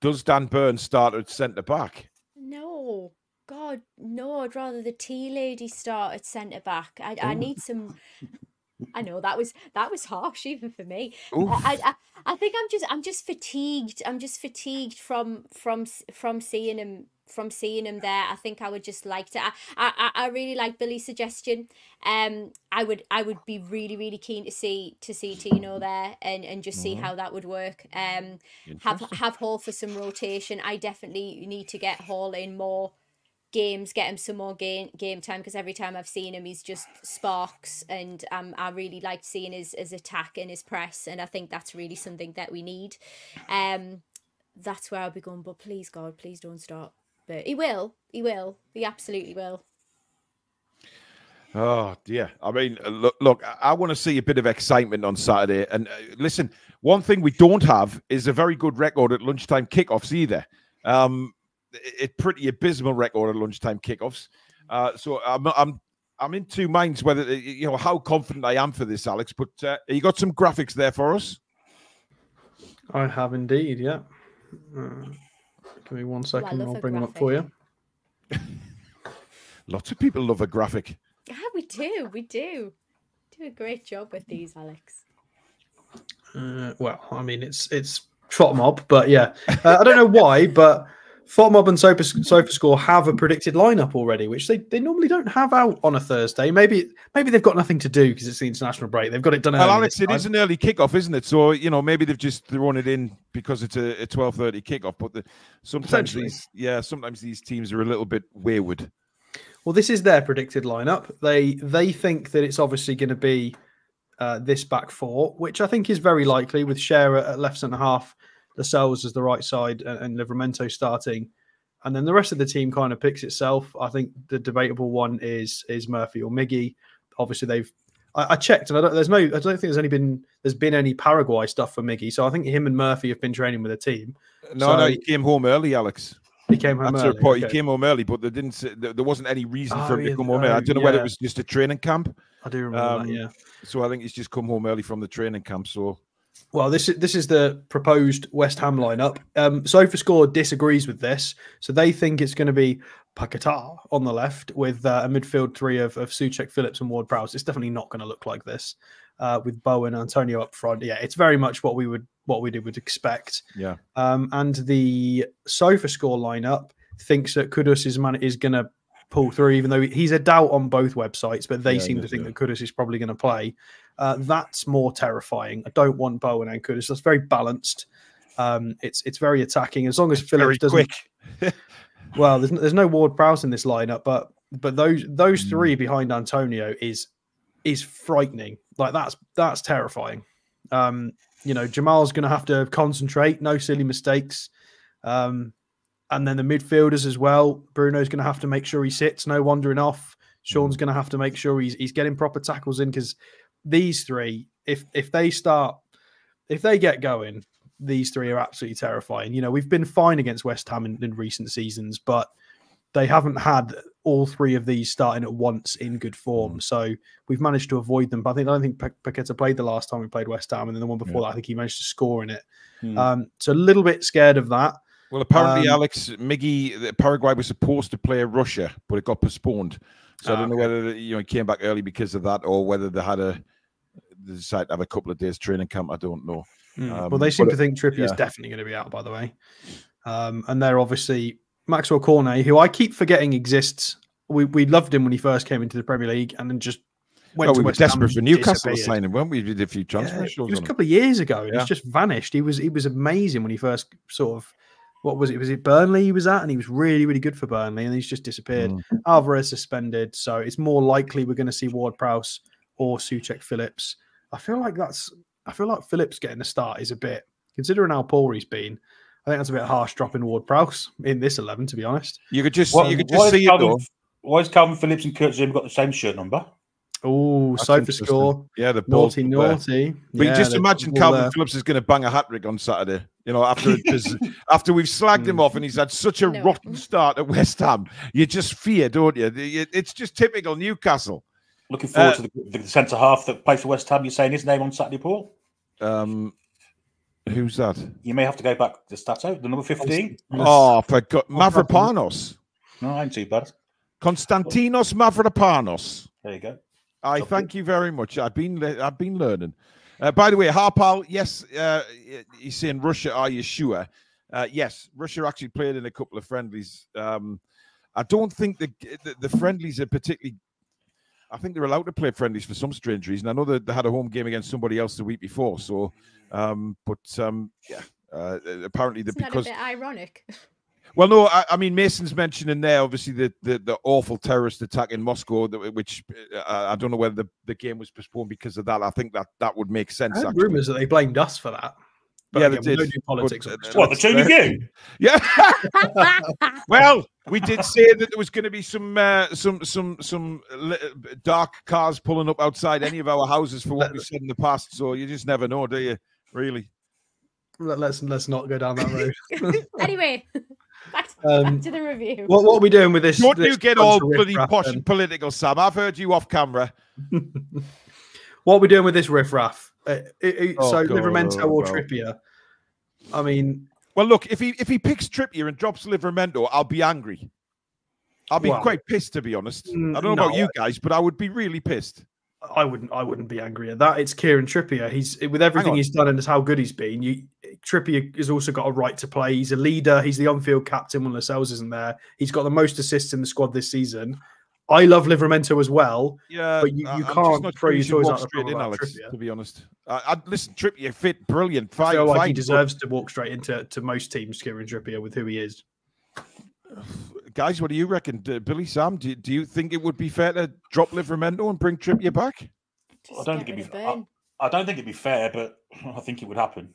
Does Dan Burn start at centre back? No. God, no, I'd rather the tea lady start at centre back. I, I oh. need some I know that was that was harsh even for me. I, I I think I'm just I'm just fatigued. I'm just fatigued from from from seeing him from seeing him there. I think I would just like to. I I, I- really like Billy's suggestion. Um, I would I would be really really keen to see to see Tino there and and just see how that would work. Um, have have Hall for some rotation. I definitely need to get Hall in more games, get him some more game game time because every time I've seen him, he's just sparks, and um, I really like seeing his his attack and his press, and I think that's really something that we need. Um, that's where I'll be going. But please, God, please don't stop. But he will. He will. He absolutely will. Oh dear! I mean, uh, look, look. I, want to see a bit of excitement on Saturday. And uh, listen, one thing we don't have is a very good record at lunchtime kickoffs either. Um, it pretty abysmal record at lunchtime kickoffs. Uh, so I'm, I'm, I'm in two minds whether uh, you know how confident I am for this, Alex. But uh, you got some graphics there for us. I have indeed. Yeah. Uh, give me one second. I'll bring them up for you. Lots of people love a graphic. Yeah, we do. We do. Do a great job with these, Alex. Uh, well, I mean, it's it's FotMob, but yeah, uh, I don't know why, but FotMob and Sofa, Sofa Score have a predicted lineup already, which they, they normally don't have out on a Thursday. Maybe maybe they've got nothing to do because it's the international break. They've got it done. Well, Alex, it is an early kickoff, isn't it? So you know maybe they've just thrown it in because it's a, a twelve thirty kickoff. But the, sometimes these yeah sometimes these teams are a little bit wayward. Well, this is their predicted lineup. They they think that it's obviously going to be uh, this back four, which I think is very likely with Schär at left centre half, Lascelles as the right side, and, and Livramento starting, and then the rest of the team kind of picks itself. I think the debatable one is is Murphy or Miggy. Obviously, they've I, I checked, and I don't, there's no I don't think there's any been there's been any Paraguay stuff for Miggy. So I think him and Murphy have been training with the team. No, so, no, he came home early, Alex. He came home That's early. report. Okay. He came home early, but there didn't. There wasn't any reason Oh, for him to come home. early. I oh, don't know whether it was just a training camp. I do remember Um, that. Yeah. So I think he's just come home early from the training camp. So Well, this is this is the proposed West Ham lineup. Um, SofaScore disagrees with this, so they think it's going to be Paquetá on the left with uh, a midfield three of, of Souček, Phillips, and Ward Prowse. It's definitely not going to look like this uh, with Bowen, and Antonio up front. Yeah, it's very much what we would what we would expect. yeah, Um, and the SofaScore lineup thinks that Kudus is man is going to pull through, even though he's a doubt on both websites, but they Yeah, seem to think that Kudus is probably going to play. Uh, that's more terrifying. I don't want Bowen and Kudus. That's very balanced. Um, it's it's very attacking. As long as Phillips very doesn't. quick. Well, there's, there's no Ward Prowse in this lineup, but but those those Mm. three behind Antonio is is frightening. Like that's that's terrifying. Um, you know, Jamal's going to have to concentrate, no silly mistakes. Um, and then the midfielders as well. Bruno's going to have to make sure he sits, no wandering off. Sean's going to have to make sure he's he's getting proper tackles in because these three, if if they start, if they get going, these three are absolutely terrifying. You know, we've been fine against West Ham in, in recent seasons, but they haven't had all three of these starting at once in good form. So we've managed to avoid them. But I think I don't think Pa- Paqueta played the last time we played West Ham, and then the one before that, I think he managed to score in it. Hmm. Um, so a little bit scared of that. Well, apparently, Um, Alex Miggy, Paraguay was supposed to play Russia, but it got postponed. So I Ah, don't know whether you know he came back early because of that, or whether they had a they decided to have a couple of days training camp. I don't know. well, Um, they seem to think Trippier is definitely going to be out, by the way. Um, and they're obviously Maxwell Cornet, who I keep forgetting exists. We we loved him when he first came into the Premier League, and then just went Well, to we were West desperate for Newcastle to sign him, weren't we? We did a few transfers. Yeah, it was a him. couple of years ago. and Yeah. He's just vanished. He was he was amazing when he first sort of what was it? Was it Burnley he was at? And he was really, really good for Burnley, and he's just disappeared. Mm. Alvarez suspended, so it's more likely we're going to see Ward Prowse or Souček Phillips. I feel like that's I feel like Phillips getting a start is a bit considering how poor he's been. I think that's a bit harsh dropping Ward Prowse in this eleven, to be honest. You could just What- you could why just has see it Kalvin, though. Why has Kalvin Phillips and Kurt Zouma got the same shirt number? Oh, That's sofa interesting. score, Yeah, the balls naughty, up there. naughty. But you Yeah, just imagine got the ball Kalvin there. Phillips is going to bang a hat trick on Saturday. You know, after after we've slagged him Mm. off and he's had such a No. rotten start at West Ham, you just fear, don't you? It's just typical Newcastle. Looking forward Uh, to the, the centre half that plays for West Ham. You're saying his name on Saturday, Paul? Um, who's that? You may have to go back to Stato, the number 15. Oh, for God, Mavropanos, No, I ain't too bad. Konstantinos Mavropanos. There you go. I Okay. thank you very much. I've been I've been learning. Uh, by the way, Harpal, yes, uh, he's saying Russia. Are you sure? Uh, yes, Russia actually played in a couple of friendlies. Um, I don't think the, the the friendlies are particularly. I think they're allowed to play friendlies for some strange reason. I know that they had a home game against somebody else the week before. So, um, but um, yeah, uh, apparently the Isn't that a because bit ironic? well, no, I, I mean Mason's mentioning there obviously the, the the awful terrorist attack in Moscow, which uh, I don't know whether the, the game was postponed because of that. I think that that would make I sense. heard rumors that they blamed us for that. But Yeah, again, they we don't did. politics. But, uh. What the two of you? Yeah. well, we did say that there was going to be some uh, some some some dark cars pulling up outside any of our houses for what we said in the past. So you just never know, do you? Really? Let, us let's not go down that road. anyway, back to, Um, back to the review. what what are we doing with this? What Don't you get all of bloody posh and political, Sam? I've heard you off camera. what are we doing with this riffraff? Uh, it- it- Oh, so God, Livramento or well. Trippier? I mean, Well, look, if he if he picks Trippier and drops Livramento, I'll be angry. I'll be Well, quite pissed, to be honest. mm, I don't know about you guys, but I would be really pissed. I wouldn't I wouldn't be angry at that. It's Kieran Trippier. He's with everything he's done and how good he's been. You Trippier has also got a right to play. He's a leader. He's the on-field captain when Lascelles isn't there. He's got the most assists in the squad this season. I love Livramento as well. Yeah, But you- you I'm can't just not throw sure your toys out the straight pram in, Alex. Trippier. To be honest, I, I listen. Trippier fit brilliant. I feel like fine, he but- deserves to walk straight into to most teams, Kieran Trippier, with who he is. Guys, what do you reckon, D- Billy Sam? Do, do you think it would be fair to drop Livramento and bring Trippier back? Just I don't think it'd be- Burn. I don't think it'd be fair, but I think it would happen.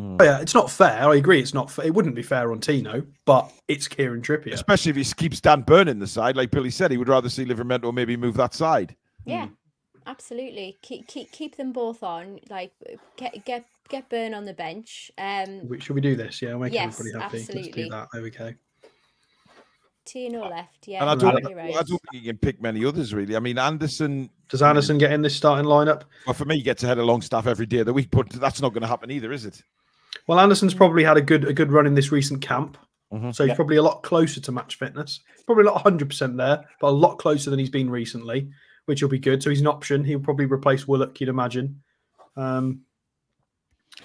Mm. Oh, yeah, it's not fair. I agree. It's not. Fair. It wouldn't be fair on Tino, but it's Kieran Trippier. Especially if he keeps Dan Burn in the side, like Billy said, he would rather see Livramento maybe move that side. Mm. Yeah, absolutely. Keep keep keep them both on. Like get get get Burn on the bench. Um, We- Should we do this? Yeah, make Yes, everybody happy. Let's do that. There we go. Tino uh, left. Yeah, and I don't, absolutely I right. don't think you can pick many others really. I mean, Anderson, Does Anderson get in this starting lineup? well, for me, he gets ahead of Longstaff every day of the week, but that's not going to happen either, is it? Well, Anderson's probably had a good a good run in this recent camp, Mhm. so he's Yeah. probably a lot closer to match fitness. Probably not 100 percent there, but a lot closer than he's been recently, which will be good. So he's an option. He'll probably replace Willock, you'd imagine. Um,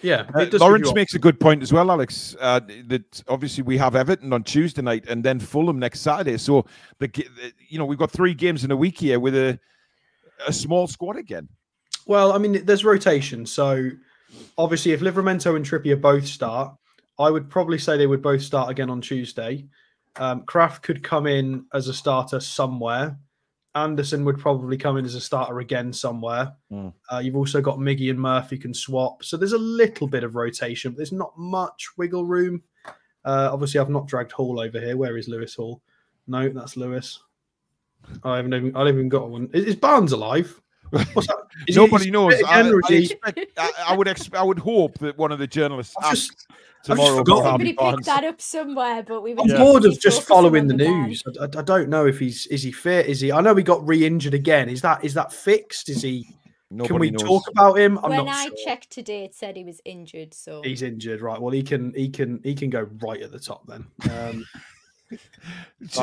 yeah, Uh, it does give Lawrence makes a good point as well, Alex. Uh, that obviously we have Everton on Tuesday night and then Fulham next Saturday. So the the- you know we've got three games in a week here with a a small squad again. Well, I mean, there's rotation. So obviously, if Livramento and Trippier both start, I would probably say they would both start again on Tuesday. Um, Krafth could come in as a starter somewhere. Anderson would probably come in as a starter again somewhere. Mm. Uh, you've also got Miggy and Murphy can swap. So there's a little bit of rotation, but there's not much wiggle room. Uh, obviously, I've not dragged Hall over here. Where is Lewis Hall? No, that's Lewis. I haven't even. I haven't even got one. Is, is Barnes alive? What's that? Is Nobody is knows. I, I expect, I, I would expect, I would hope that one of the journalists I've just- asks I've just tomorrow Somebody Harvey picked that up somewhere, but we were I'm too bored of just following the news. I, I- I don't know if he's is he fit. Is he? I know he got re-injured again. Is that is that fixed? Is he? Nobody can we knows. talk about him? I'm when not I sure. checked today, it said he was injured. So He's injured, right? Well, he can he can he can go right at the top then. Um, It's but just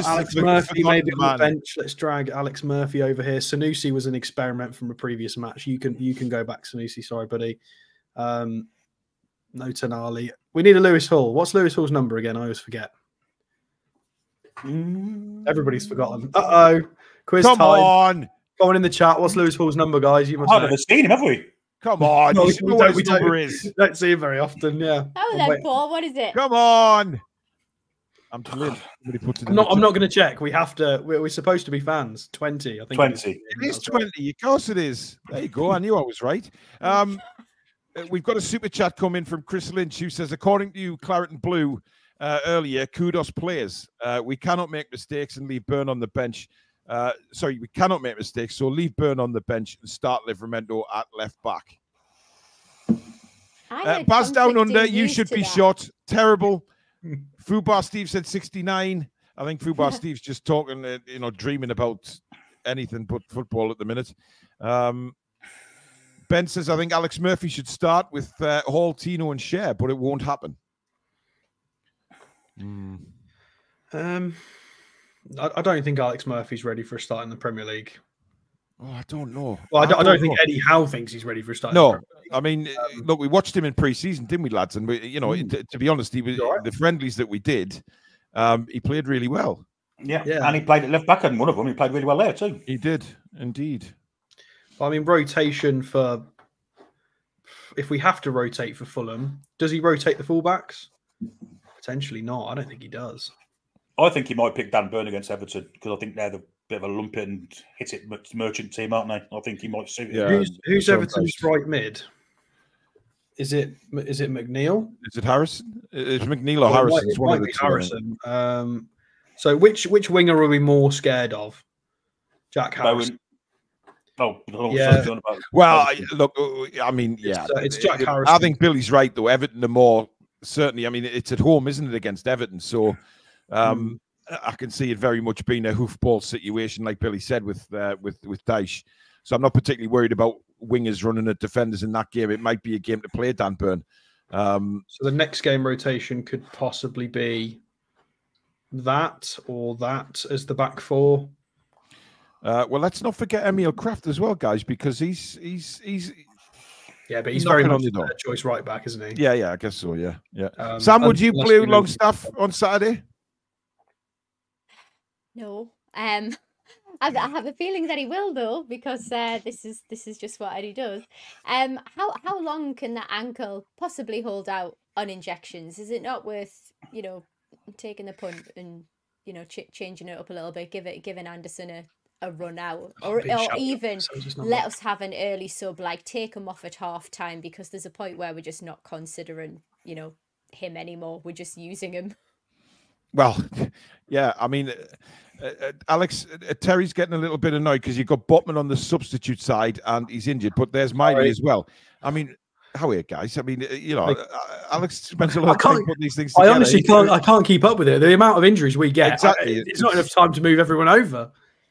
Alex the- the Murphy forgotten maybe on the bench. Let's drag Alex Murphy over here. Sanusi was an experiment from a previous match. You can you can go back, Sanusi. Sorry, buddy. Um, no Tonali. We need a Lewis Hall. What's Lewis Hall's number again? I always forget. Everybody's forgotten. Uh oh. Quiz Come time. on, Go on in the chat. What's Lewis Hall's number, guys? You must I've never seen him, have we? come on. No, you we know don't- what we number don't. is. Don't see him very often. Yeah. oh, I'm then. Paul, what is it? Come on. I'm telling you, somebody puts it I'm not. the I'm chat. not going to check. We have to. We're, we're supposed to be fans. Twenty. I think. 20. It is That's right. 20. Of course it is. There you go. I knew I was right. Um, uh, we've got a super chat come in from Chris Lynch who says, according to you, Claret and Blue uh, earlier, kudos players. Uh, we cannot make mistakes and leave Burn on the bench. Uh, sorry, we cannot make mistakes. So leave Burn on the bench and start Livramento at left back. I Uh, Baz down under, you should be that. shot. Terrible. Fubar Steve said 69. I think Fubar Steve's just talking, uh, you know, dreaming about anything but football at the minute. Um, ben says, I think Alex Murphy should start with uh, Hall, Tino, and Schär, but it won't happen. Hmm. Um, I, I don't think Alex Murphy's ready for a start in the Premier League. Oh, I don't know. Well, I don't, I don't think know. Eddie Howe thinks he's ready for a start. No, I mean, uh, look, we watched him in pre-season, didn't we, lads? And we, you know, Mm. t- to be honest, he was He's all right. the friendlies that we did. Um, he played really well. Yeah. Yeah. And he played at left back and one of them. He played really well there too. He did indeed. I mean, rotation for if we have to rotate for Fulham, does he rotate the fullbacks? Potentially not. I don't think he does. I think he might pick Dan Burn against Everton because I think they're the bit of a lump and hit it mer- merchant team, aren't they? I think he might suit it. Yeah. who's who's so Everton's right mid? Is it is it McNeil? Is it Harrison? It's McNeil or Well, it Harrison. might- It's it one of might the two. Harrison. Um, so which which winger are we more scared of? Jack Harrison. Bowen. Oh, I don't know what Yeah. about. Well, I- look, uh, I mean, yeah, uh, it's Jack it- I think Billy's right though. Everton are more certainly. I mean, it's at home, isn't it, against Everton? So, um, I can see it very much being a hoofball situation, like Billy said with uh, with with Dyche. So I'm not particularly worried about wingers running at defenders in that game. It might be a game to play, Dan Burn. Um, So the next game rotation could possibly be that or that as the back four. uh, well, let's not forget Emil Krafth as well, guys, because he's he's he's Yeah, but he's very on much door. choice right back, isn't he? yeah, yeah, I guess so. Yeah, yeah. Um, Sam, would you play Longstaff on Saturday? No. Um, I, I have a feeling that he will though, because uh, this is this is just what Eddie does. Um, how how long can that ankle possibly hold out on injections? Is it not worth you know taking the punt and you know ch- changing it up a little bit, give it giving Anderson a, a run out, or or even number. let us have an early sub, like take him off at half time because there's a point where we're just not considering you know him anymore. We're just using him. Well, yeah, I mean, uh, uh, Alex, uh, Terry's getting a little bit annoyed because you've got Botman on the substitute side and he's injured, but there's Miley as well. I mean, how are you guys? I mean, uh, you know, Like- uh, Alex spends a lot of time putting these things I honestly can't. I can't keep up with it. The amount of injuries we get, Exactly, I- it's not enough time to move everyone over.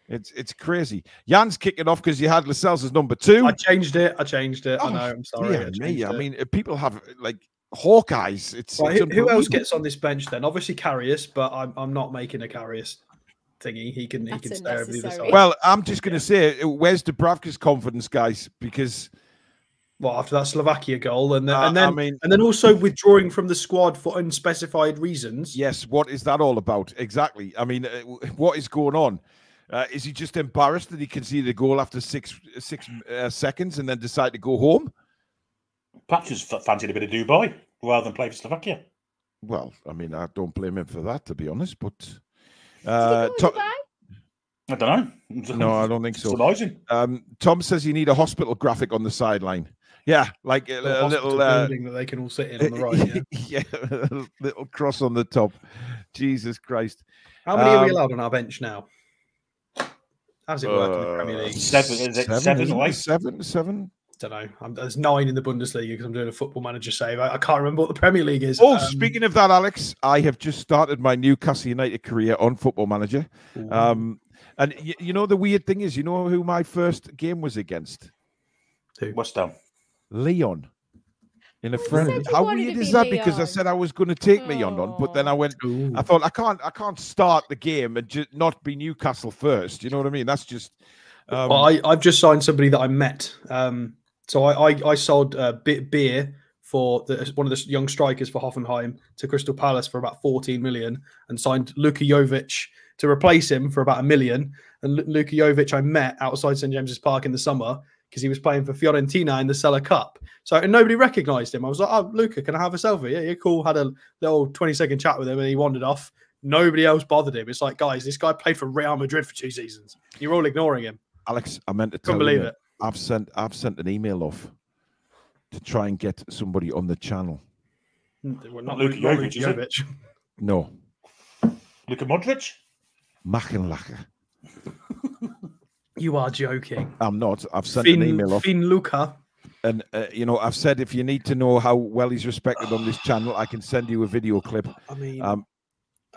It's it's crazy. Jan's kicking off because you had Lascelles as number two. I changed it. I changed it. Oh, I know. I'm sorry. Yeah, I, me. I mean, uh, people have like Hawkeyes. It's, Right, it's who, who else gets on this bench then? Obviously Karius, but I'm, I'm not making a Karius thingy. He can he can stay over the other side. Well, I'm just going to say, where's Dubravka's confidence, guys? Because well, after that Slovakia goal, and then, Uh, and then I mean- and then also withdrawing from the squad for unspecified reasons. Yes, what is that all about? Exactly. I mean, uh, what is going on? Uh, is he just embarrassed that he conceded a goal after six six uh, seconds and then decide to go home? Perhaps just f- fancied a bit of Dubai rather than play for Slovakia. Well, I mean, I don't blame him for that, to be honest. But Did uh, he go To- to Dubai? I don't know. no, I don't think so. Surprising. Um, Tom says you need a hospital graphic on the sideline. Yeah, like a, The a little uh, building that they can all sit in on the right. Yeah. yeah, a little cross on the top. Jesus Christ. How many are we Um, allowed on our bench now? How's it work in the Premier Uh, League? Seven, is it seven isn't or it? eight? Seven, seven. Don't know. I'm, there's nine in the Bundesliga because I'm doing a football manager save. I, I can't remember what the Premier League is. Oh, Um, speaking of that, Alex, I have just started my Newcastle United career on Football Manager. Um, and y- you know the weird thing is, you know who my first game was against? Who? West Ham. Leon. In a Oh, friend. How weird is be that? Because I said I was going to take Leon on, but then I went. Ooh. I thought I can't. I can't start the game and just not be Newcastle first. You know what I mean? That's just. Um, Well, I, I've just signed somebody that I met. Um, so I, I, I sold uh, bit beer for the, one of the young strikers for Hoffenheim to Crystal Palace for about 14 million and signed Luka Jovic to replace him for about a million. And Lu- Luka Jovic I met outside St James's Park in the summer because he was playing for Fiorentina in the Sela Cup. So and nobody recognized him. I was like, oh, Luca, can I have a selfie? Yeah, yeah, cool. Had a little 20 second chat with him and he wandered off. Nobody else bothered him. It's like, guys, this guy played for Real Madrid for two seasons. You're all ignoring him. Alex, I meant to tell Couldn't believe you, it. I've sent. I've sent an email off to try and get somebody on the channel. Well, Not not Luka Luka Jovic, is it? No, Luka Modric. Machenlacher. You are joking. I'm not. I've sent an email off. Finn Luca. And uh, you know, I've said if you need to know how well he's respected on this channel, I can send you a video clip. I mean, Um,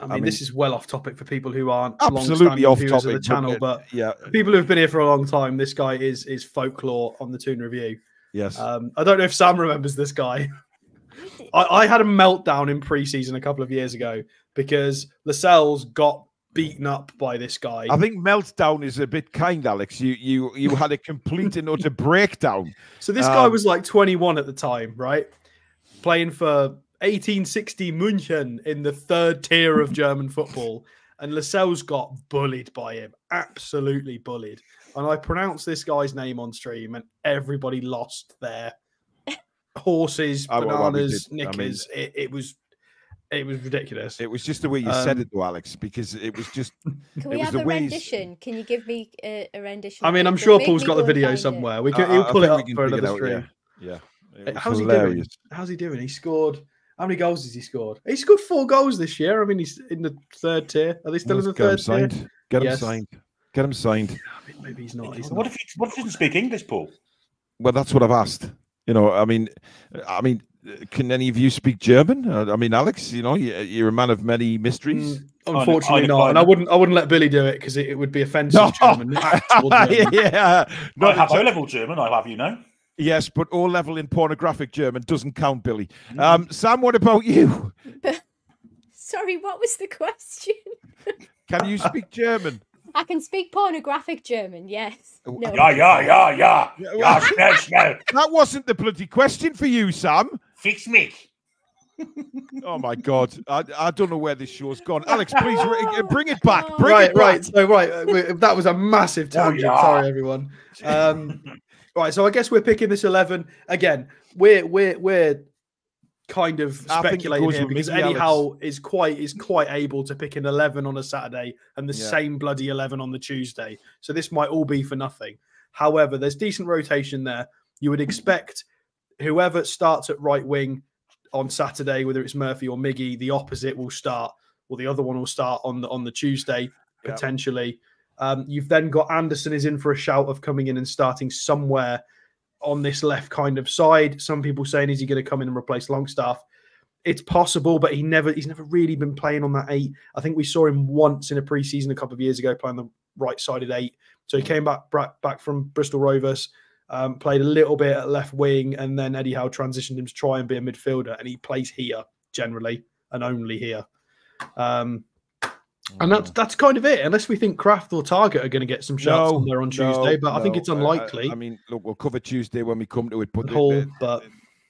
I mean, this is well off topic for people who aren't absolutely off viewers topic. of the channel, uh, but yeah, people who have been here for a long time, this guy is is folklore on the Toon Review. yes. Um, I don't know if Sam remembers this guy. I, I had a meltdown in preseason a couple of years ago because Lascelles got beaten up by this guy. I think meltdown is a bit kind, Alex. You you you had a complete and utter breakdown. So this guy Um, was like 21 at the time, right? Playing for 1860 München in the third tier of German football. And Lascelles got bullied by him, absolutely bullied. And I pronounced this guy's name on stream, and everybody lost their horses, I- well, well, bananas, did. I mean- it, it was, it was ridiculous. It was just the way you said Um, it, though, Alex, because it was just. Can It we was have the a way he's- rendition? Can you give me a, a rendition? I mean, I'm sure Paul's got the video find it. somewhere. We I- can, I- he'll I pull it up for dig it another out, stream. Yeah, yeah. How's hilarious. he doing? How's he doing? He scored. How many goals has he scored? He scored four goals this year. I mean, he's in the third tier. Are they still Let's in the get him third tier? signed. Get him signed. Get him signed. I mean, maybe he's not. He's What not. if he what if he doesn't speak English, Paul? Well, that's what I've asked. You know, I mean, I mean, can any of you speak German? Uh, I mean, Alex, you know, you- you're a man of many mysteries. Mm, Unfortunately, I- not. And I I- wouldn't. I wouldn't let Billy do it because it, it would be offensive. No. German. Actual German. yeah, I have at- O level German. I have you know. Yes, but O level in pornographic German doesn't count, Billy. Mm-hmm. Um, Sam, what about you? Sorry, what was the question? Can you speak German? I can speak pornographic German, yes. Oh, No. Yeah, ja, ja, ja. Yeah, Ja, well- schnell, schnell. That wasn't the bloody question for you, Sam. Fix me. Oh my God, I, I don't know where this show's gone. Alex, please re- bring it back. Bring right, it back. right. So, right, uh, we- that was a massive Oh, tangent. yeah. Sorry, everyone. Um, right, so I guess we're picking this eleven again. We're we're we're kind of I speculating here because Mickey, Eddie Alex. Howe is quite is quite able to pick an eleven on a Saturday and the Yeah. same bloody eleven on the Tuesday. So this might all be for nothing. However, there's decent rotation there. You would expect whoever starts at right wing on Saturday, whether it's Murphy or Miggy, the opposite will start, or the other one will start on the on the Tuesday Yeah. potentially. Um, you've then got Anderson is in for a shout of coming in and starting somewhere on this left kind of side. Some people saying is he going to come in and replace Longstaff? It's possible, but he never he's never really been playing on that eight. I think we saw him once in a preseason a couple of years ago playing the right sided eight. So he came back back, from Bristol Rovers, um, played a little bit at left wing, and then Eddie Howe transitioned him to try and be a midfielder, and he plays here generally and only here. Um, and that's that's kind of it, unless we think Krafth or Targett are going to get some shots No, on there on no, Tuesday. But I think it's I- I- unlikely. I, mean, look, we'll cover Tuesday when we come to it. But the- Hull, the- but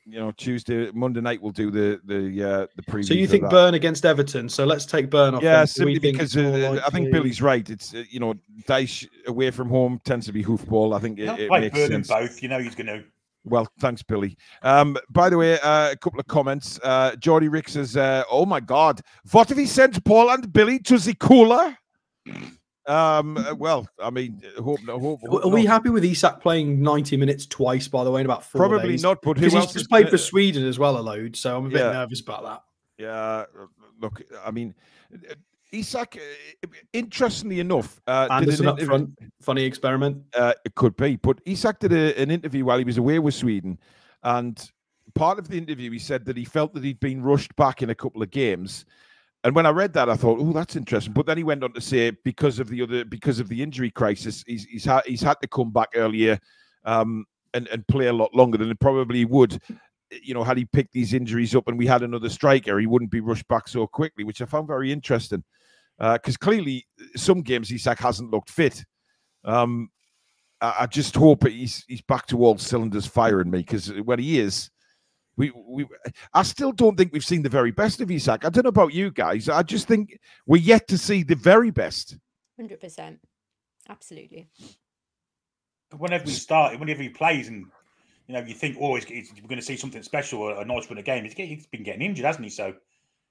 you know, Tuesday, Monday night, we'll do the the uh, the preview. so you think that. Burn against Everton? So let's take Burn off. Yeah, then. Do we simply because it's uh, I think Billy's right. It's uh, you know, Dyche away from home tends to be hoofball. I think it, He'll it play makes Burnham sense. both. You know he's going to. Well, thanks, Billy. Um, by the way, uh, a couple of comments. Uh, Geordie Rick says, uh, "Oh my God, what if he sent Paul and Billy to the cooler?" Um, uh, well, I mean, hope, no, hope, hope Are we not. happy with Isak playing 90 minutes twice, by the way, in about four Probably days? not, but who else he's just played for Sweden as well a load, so I'm a bit Yeah. nervous about that. Yeah, uh, look, I mean, Isak. Uh, interestingly enough, uh, did an Anderson up front, funny experiment. Uh, it could be, but Isak did a, an interview while he was away with Sweden, and part of the interview he said that he felt that he'd been rushed back in a couple of games. And when I read that, I thought, "Oh, that's interesting." But then he went on to say, because of the other, because of the injury crisis, he's he's had he's had to come back earlier, um, and and play a lot longer than he probably would. You know, had he picked these injuries up and we had another striker, he wouldn't be rushed back so quickly, which I found very interesting. Because clearly, some games Isak hasn't looked fit. Um, I, I just hope he's he's back to all cylinders firing me because when he is, we we I still don't think we've seen the very best of Isak. I don't know about you guys. I just think we're yet to see the very best. 100%. Absolutely. Whenever he start, whenever he plays, and you know, you think, oh, he's, he's, we're going to see something special, a, a nice run of game. He's, he's been getting injured, hasn't he? So,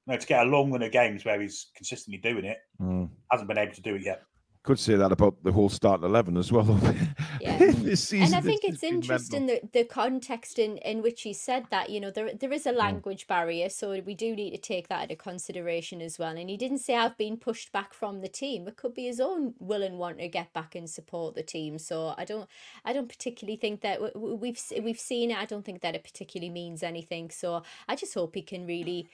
you know, to get a long run of games where he's consistently doing it, hmm. hasn't been able to do it yet. Could say that about the whole starting eleven as well. Yeah. this season, and I think it's it's been mental. interesting the, the context in, in which he said that, you know, there there is a hmm. language barrier, so we do need to take that into consideration as well. And he didn't say I've been pushed back from the team. It could be his own will and want to get back and support the team. So I don't I don't particularly think that w- w- we've we've seen it. I don't think that it particularly means anything. So I just hope he can really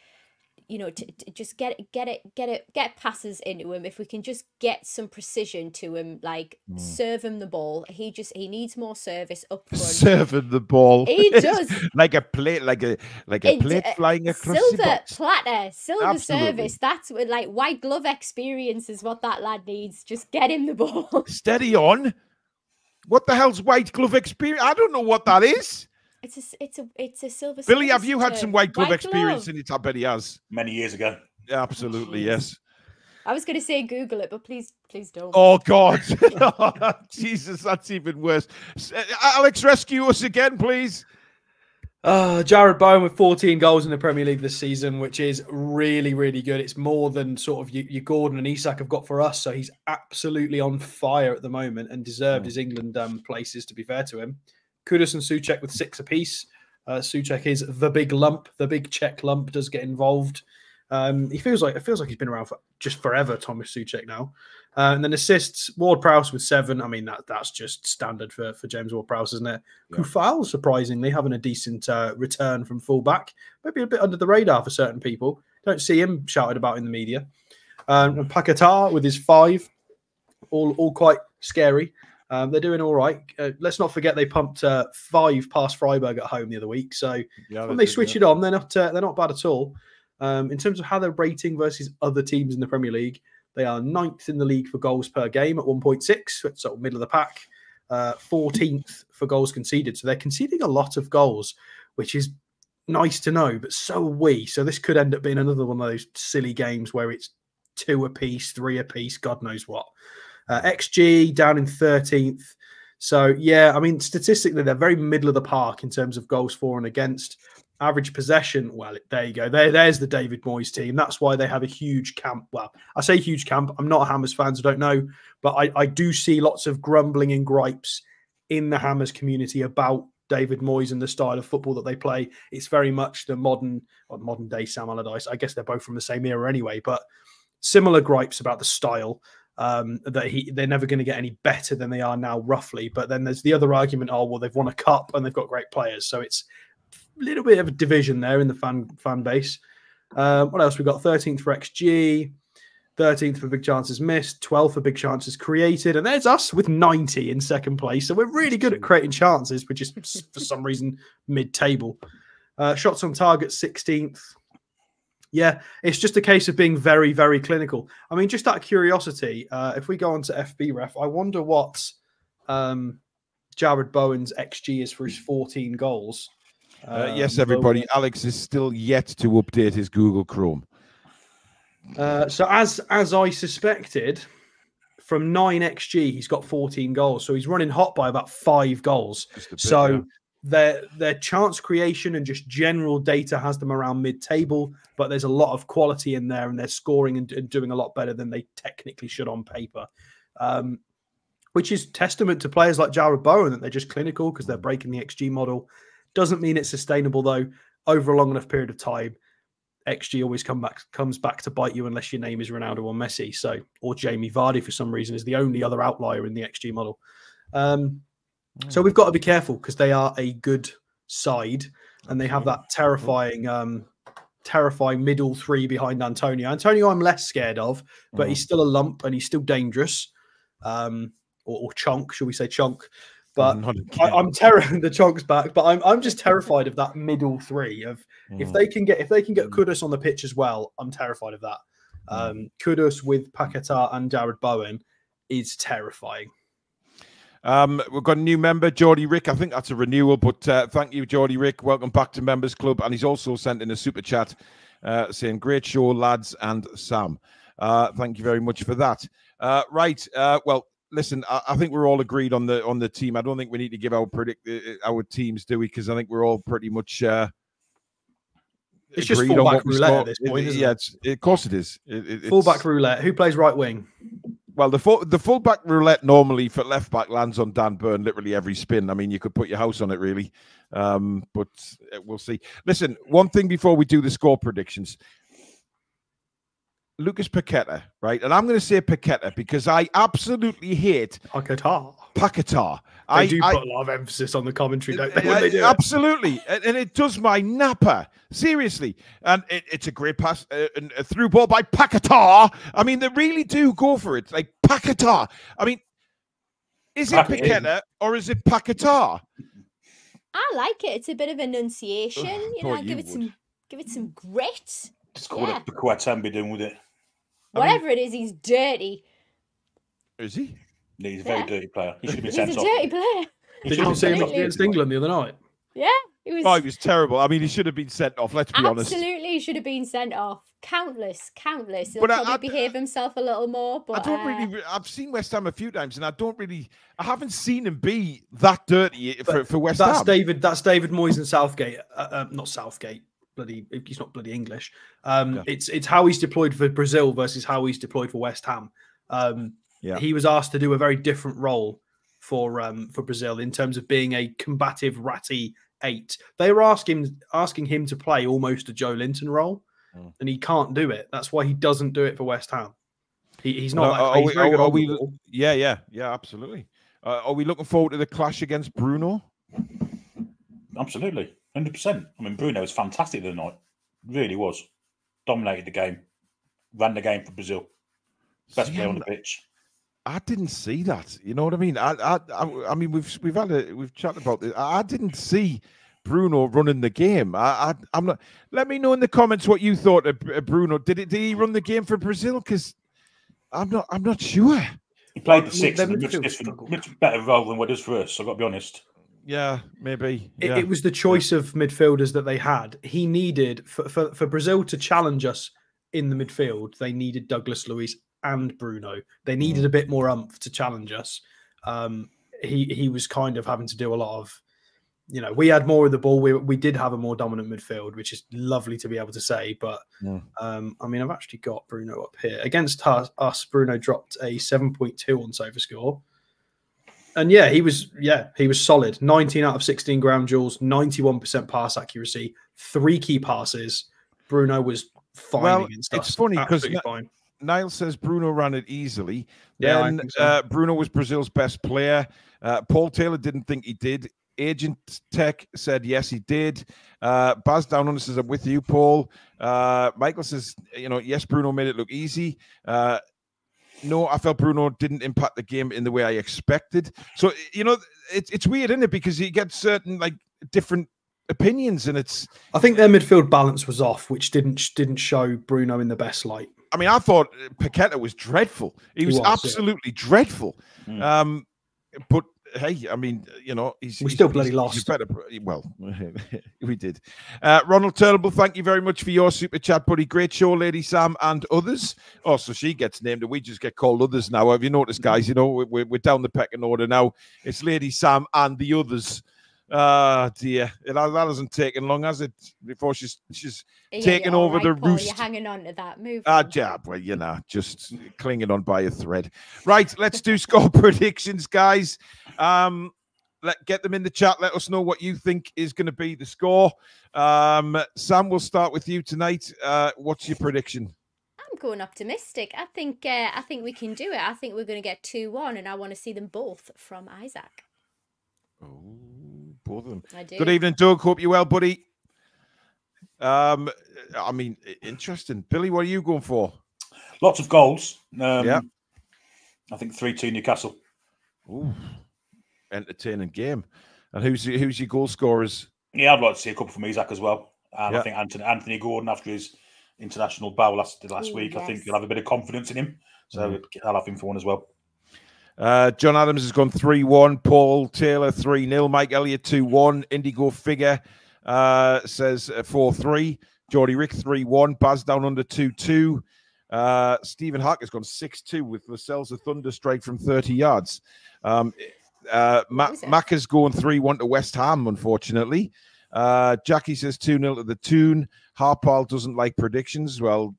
you know, to, to just get it, get it, get it, get passes into him. If we can just get some precision to him, like serve him the ball. He just he needs more service up front. serving the ball. He does. like a plate, like a like a It- plate uh, flying across the silver platter, silver Absolutely. service. That's what like white glove experience is what that lad needs. Just get him the ball. Steady on. What the hell's white glove experience? I don't know what that is. It's a s- it's a it's a silver. Billy, have you had some white glove experience glove. in it? I bet he has. Many years ago. Absolutely, Jeez. yes. I was going to say Google it, but please please don't. Oh God, Jesus, that's even worse. Uh, Alex, rescue us again, please. Uh, Jarrod Bowen with 14 goals in the Premier League this season, which is really, really good. It's more than sort of your, your Gordon and Isak have got for us. So he's absolutely on fire at the moment and deserved Mm. his England um, places, to be fair to him. Kudus and Souček with six apiece. Uh, Souček is the big lump, the big Czech lump does get involved. Um, he feels like it feels like he's been around for just forever, Thomas Souček now. Uh, and then assists, Ward Prowse with seven. I mean, that that's just standard for, for James Ward Prowse, isn't it? Yeah. Coufal, surprisingly, having a decent uh, return from fullback. Maybe a bit under the radar for certain people. Don't see him shouted about in the media. Um, and Paquetá with his five, all all quite scary. Um, they're doing all right. Uh, let's not forget they pumped uh, five past Freiburg at home the other week. So Yeah, when they switch it on, they're not uh, they're not bad at all. Um, in terms of how they're rating versus other teams in the Premier League, they are ninth in the league for goals per game at 1.6, it's sort of middle of the pack. Uh, 14th for goals conceded, so they're conceding a lot of goals, which is nice to know. But so are we. So this could end up being another one of those silly games where it's two apiece, three apiece, God knows what. Uh, XG down in 13th. So, yeah, I mean, statistically, they're very middle of the park in terms of goals for and against. Average possession, well, there you go. There, there's the David Moyes team. That's why they have a huge camp. Well, I say huge camp. I'm not a Hammers fan, so I don't know. But I, I do see lots of grumbling and gripes in the Hammers community about David Moyes and the style of football that they play. It's very much the modern or modern day Sam Allardyce. I guess they're both from the same era anyway, but similar gripes about the style. Um, that he they're never going to get any better than they are now, roughly. But then there's the other argument: oh, well, they've won a cup and they've got great players, so it's a little bit of a division there in the fan fan base. Uh, what else? We got 13th for XG, 13th for big chances missed, 12th for big chances created, and there's us with 90 in second place. So we're really good at creating chances, which is for some reason mid-table. Uh, shots on target 16th. Yeah, it's just a case of being very, very clinical. I mean, just out of curiosity, uh, if we go on to FB ref, I wonder what um, Jarrod Bowen's XG is for his 14 goals. Uh, yes, Um, everybody. Bowen- Alex is still yet to update his Google Chrome. Uh, so as as I suspected, from nine xg, he's got 14 goals. So he's running hot by about five goals. Bit, So yeah. Their their chance creation and just general data has them around mid table, but there's a lot of quality in there, and they're scoring and, and doing a lot better than they technically should on paper. Um, which is testament to players like Jarrod Bowen that they're just clinical because they're breaking the XG model. Doesn't mean it's sustainable though. Over a long enough period of time, XG always come back comes back to bite you unless your name is Ronaldo or Messi. So or Jamie Vardy for some reason is the only other outlier in the XG model. Um, so we've got to be careful because they are a good side and they have that terrifying, um, terrifying middle three behind Antonio. Antonio, I'm less scared of, but he's still a lump and he's still dangerous. Um, or, or chunk, should we say chunk? But I, I'm terrified. The chunk's back, but I'm I'm just terrified of that middle three. Of if Mm. they can get if they can get Kudus on the pitch as well, I'm terrified of that. Um, Kudus with Paquetá and Jarrod Bowen is terrifying. Um, we've got a new member, Geordie Rick. I think that's a renewal, but uh, thank you, Geordie Rick. Welcome back to Members Club. And he's also sent in a super chat uh, saying, Great show, lads and Sam. Uh, thank you very much for that. Uh, right. Uh, well, listen, I, I think we're all agreed on the on the team. I don't think we need to give our predict uh, our teams, do we? Because I think we're all pretty much. Uh, It's just fullback roulette at this point, It- yeah, it? it's, of course it is. It, it- Fullback roulette. Who plays right wing? Well, the full, the fullback roulette normally for left back lands on Dan Burn literally every spin. I mean, you could put your house on it, really. Um, but uh, we'll see. Listen, one thing before we do the score predictions. Lucas Paqueta, right? And I'm going to say Paqueta because I absolutely hate Paquetá. Paquetá. They I, do put a lot of emphasis on the commentary, don't they? When they do absolutely, and, and it does my napper seriously. And it, it's a great pass, uh, and a through ball by Paquetá. I mean, they really do go for it, like Paquetá. I mean, is it Pack it in. Paqueta or is it Paquetá? I like it. It's a bit of enunciation. Ugh, you know, thought give you it would. some give it some grit. Just call Yeah. it Paquetá be doing with it. I mean- Whatever it is, he's dirty. Is he? Yeah, he's a very Yeah. dirty player. He should have been He's a sent off. dirty player. He Did should you have not see him been against England the other night? Yeah, it was. Oh, he was terrible. I mean, he should have been sent off. Let's be honest. absolutely he should have been sent off. Countless, countless. He'll But I- probably I- behave himself a little more. But I don't uh, really. I've seen West Ham a few times, and I don't really. I haven't seen him be that dirty for, for West That's Ham. David. That's David Moyes and Southgate. Uh, uh, not Southgate. Bloody. He's not bloody English. Um, Yeah. It's it's how he's deployed for Brazil versus how he's deployed for West Ham. Um, Yeah. He was asked to do a very different role for um, for Brazil in terms of being a combative, ratty eight. They were asking asking him to play almost a Joelinton role, Mm. and he can't do it. That's why he doesn't do it for West Ham. He, he's No, not. that, are he's we- very good are we- Yeah, yeah, yeah, absolutely. Uh, are we looking forward to the clash against Bruno? Absolutely, hundred percent. I mean, Bruno was fantastic the night. Really was. Dominated the game. Ran the game for Brazil. Best player on the pitch. I didn't see that. You know what I mean? I, I, I, I mean, we've we've had a we've chatted about this. I, didn't see Bruno running the game. I, I, I'm not. Let me know in the comments what you thought of Bruno. Did it? Did he run the game for Brazil? Because I'm not. I'm not sure. He played the six in a much, different, much better role than what it does for us. I've got to be honest. Yeah, maybe. It, Yeah. it was the choice of midfielders that they had. He needed for, for, for Brazil to challenge us in the midfield. They needed Douglas Luiz and Bruno. They needed Mm. a bit more umph to challenge us. Um, he he was kind of having to do a lot of, you know, we had more of the ball. We we did have a more dominant midfield, which is lovely to be able to say. But Yeah. um, I mean, I've actually got Bruno up here against us. us Bruno dropped a seven point two on SofaScore. And yeah, he was yeah, he was solid. 19 out of 16 ground jewels, 91% pass accuracy, three key passes. Bruno was fine Well, against it's us. funny 'cause Absolutely na- fine. Niall says Bruno ran it easily. Yeah, Then so. uh, Bruno was Brazil's best player. Uh, Paul Taylor didn't think he did. Agent Tech said yes, he did. Uh, Baz Down on says I'm with you, Paul. Uh, Michael says you know yes, Bruno made it look easy. Uh, no, I felt Bruno didn't impact the game in the way I expected. So you know it's it's weird, isn't it? Because he gets certain like different opinions, and it's I think their midfield balance was off, which didn't didn't show Bruno in the best light. I mean, I thought uh, Paqueta was dreadful. He He was, was, yeah. absolutely dreadful. Mm. Um, but hey, I mean, you know, he's We he's- still bloody he's- he's lost. better. Well, we did. Uh, Ronald Turnbull, thank you very much for your super chat, buddy. Great show, Lady Sam and others. Oh, so she gets named, and we just get called others now. Have you noticed, guys? You know, we're, we're down the pecking order now. It's Lady Sam and the others. Ah, dear, it, that hasn't taken long, has it? Before she's she's Yeah, all over the Paul, roost. You're hanging on to that. Move. Ah, on. jab. Well, you know, just clinging on by a thread. Right, let's do score predictions, guys. Um, let get them in the chat. Let us know what you think is going to be the score. Um, Sam, we'll start with you tonight. Uh, what's your prediction? I'm going optimistic. I think uh, I think we can do it. I think we're going to get two one, and I want to see them both from Isak. Oh, both of them. I do. Good evening, Doug. Hope you're well, buddy. Um, I mean, interesting. Billy, what are you going for? Lots of goals. Um, Yeah. I think 3 2 Newcastle. Ooh, entertaining game. And who's your- who's your goal scorers? Yeah, I'd like to see a couple from Isak as well. And Yeah. I think Anthony, Anthony Gordon, after his international bow last last Ooh, week, I think yes. he'll have a bit of confidence in him. So I'll have him for one as well. Uh, John Adams has gone 3 1. Paul Taylor 3 0. Mike Elliott 2 1. Indigo Figure uh, says 4 3. Geordie Rick 3 1. Baz down under 2 2. Uh, Stephen Hack has gone 6 2 with Lascelles a thunder strike from 30 yards. Um, uh, Ma- Mac is going 3 1 to West Ham, unfortunately. Uh, Jackie says 2 0 to the Toon. Harpal doesn't like predictions. Well,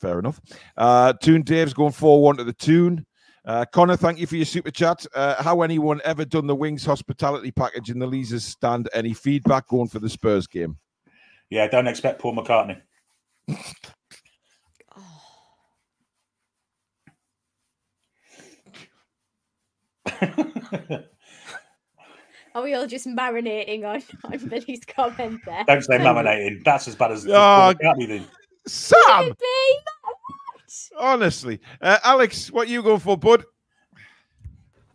fair enough. Uh, Toon Dave's going 4 1 to the Toon. Uh, Connor, thank you for your super chat. Uh, how anyone ever done the Wings hospitality package in the Leazes stand? Any feedback going for the Spurs game? Yeah, don't expect Paul McCartney. Are we all just marinating on, on Billy's comment there? don't say laminating. That's as bad as Oh, Paul McCartney then. Sam, Honestly, uh, Alex, what you going for, bud?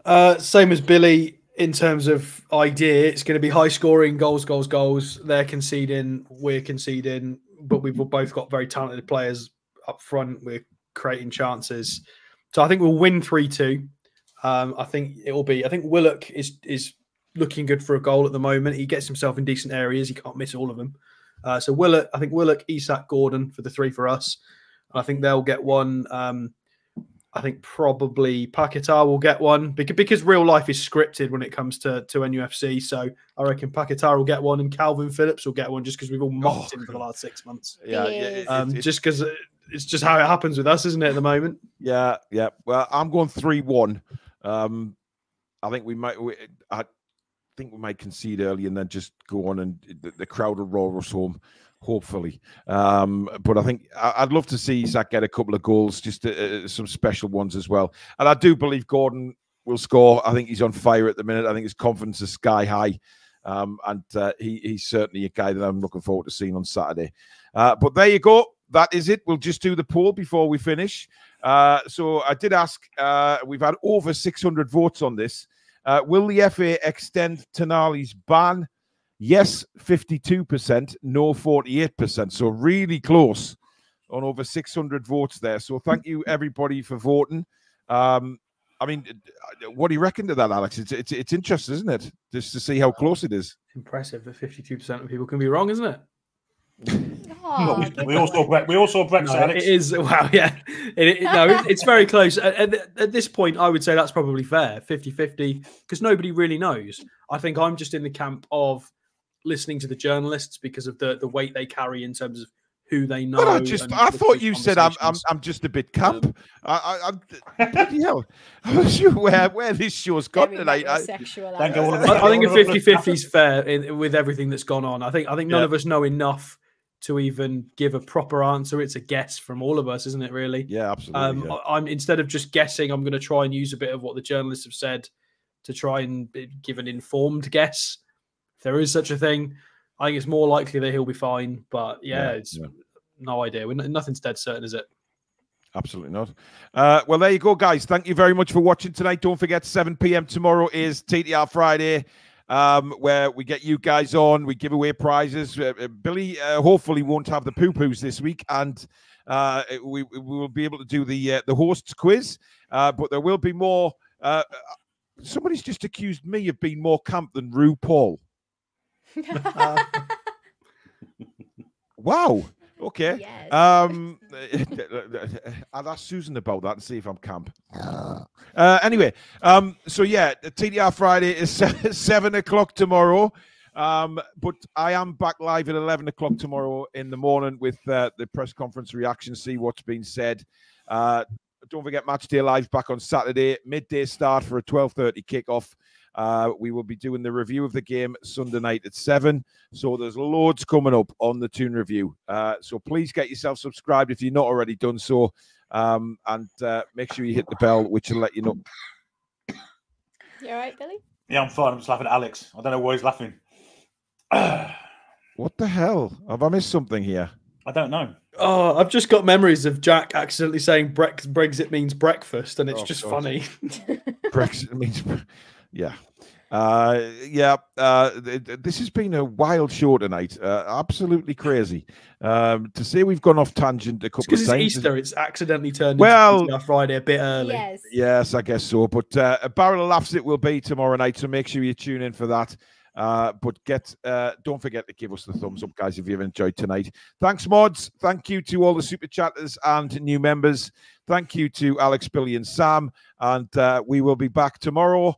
Uh, same as Billy in terms of idea. It's going to be high scoring, goals, goals, goals. They're conceding, we're conceding, but we've both got very talented players up front. We're creating chances, so I think we'll win three two. Um, I think it will be. I think Willock is is looking good for a goal at the moment. He gets himself in decent areas. He can't miss all of them. Uh, so Willock, I think Willock, Isak, Gordon for the three for us. I think they'll get one. Um, I think probably Paquetá will get one because, because real life is scripted when it comes to, to NUFC. So I reckon Paquetá will get one and Kalvin Phillips will get one just because we've all mocked Oh, him for the last six months. Yeah, Yeah. it- Um, it- just because it's just how it happens with us, isn't it, at the moment? yeah, yeah. Well, I'm going three one. Um, I think we might. We, I, think we might concede early and then just go on and the, the crowd will roar us home hopefully. Um, but I think I'd love to see Zach get a couple of goals, just uh, uh, some special ones as well. And I do believe Gordon will score. I think he's on fire at the minute. I think his confidence is sky high. Um, and uh, he, he's certainly a guy that I'm looking forward to seeing on Saturday. Uh, but there you go. That is it. We'll just do the poll before we finish. Uh, so I did ask, uh, we've had over 600 votes on this. will the FA extend Tonali's ban Yes, 52%, no, 48%. So really close on over 600 votes there. So thank you, everybody, for voting. Um, I mean, what do you reckon to that, Alex? It's, it's, it's interesting, isn't it? Just to see how close it is. Impressive that 52% of people can be wrong, isn't it? Oh, we, all saw we all saw Brexit. No, it is wow, yeah. It, it, no, it, it's very close. At, at, at, this point, I would say that's probably fair, 50-50, because nobody really knows. I think I'm just in the camp of listening to the journalists because of the the weight they carry in terms of who they know. I just I thought you said I'm, I'm I'm just a bit camp. Um, I, I, I'm hell. I'm not sure where where this show's gone tonight. I, I, I, think a 50-50 is fair in, with everything that's gone on. I think I think none yeah. of us know enough to even give a proper answer. It's a guess from all of us, isn't it? Really? Yeah, absolutely. Um, yeah. I'm instead of just guessing, I'm going to try and use a bit of what the journalists have said to try and give an informed guess there is such a thing, I think it's more likely that he'll be fine. But yeah, yeah it's yeah. no idea. We're, nothing's dead certain, is it? Absolutely not. Uh, well, there you go, guys. Thank you very much for watching tonight. Don't forget, 7 p.m. tomorrow is TTR Friday, um, where we get you guys on. We give away prizes. Uh, uh Billy uh, hopefully won't have the poo poos this week, and uh, we, we will be able to do the uh, the hosts quiz. but there will be more. somebody's just accused me of being more camp than RuPaul. Uh, wow. Okay. Yes. Um, I'll ask Susan about that and see if I'm camp. Uh, anyway, um, so yeah, TTR Friday is seven o'clock tomorrow. Um, but I am back live at 11 o'clock tomorrow in the morning with uh, the press conference reaction, see what's been said. Uh, don't forget, Match Day Live back on Saturday, midday start for a 12.30 kickoff. Uh, we will be doing the review of the game Sunday night at seven. So there's loads coming up on the Toon Review. Uh, so please get yourself subscribed if you're not already done so, um, and uh, make sure you hit the bell, which will let you know. You all right, Billy? Yeah, I'm fine. I'm just laughing at Alex. I don't know why he's laughing. what the hell? Have I missed something here? I don't know. Oh, I've just got memories of Jack accidentally saying Brexit means breakfast, and it's oh, just God. funny. Brexit means yeah. Uh, yeah, uh, this has been a wild show tonight. Uh, absolutely crazy. Um, to say we've gone off tangent a couple of times. It's Easter. It's accidentally turned well, into Friday a bit early. Yes. yes, I guess so. But uh, a barrel of laughs it will be tomorrow night. So make sure you tune in for that. Uh, but get uh, don't forget to give us the thumbs up, guys, if you've enjoyed tonight. Thanks, mods. Thank you to all the super chatters and new members. Thank you to Alex, Billy, and Sam. And uh, we will be back tomorrow.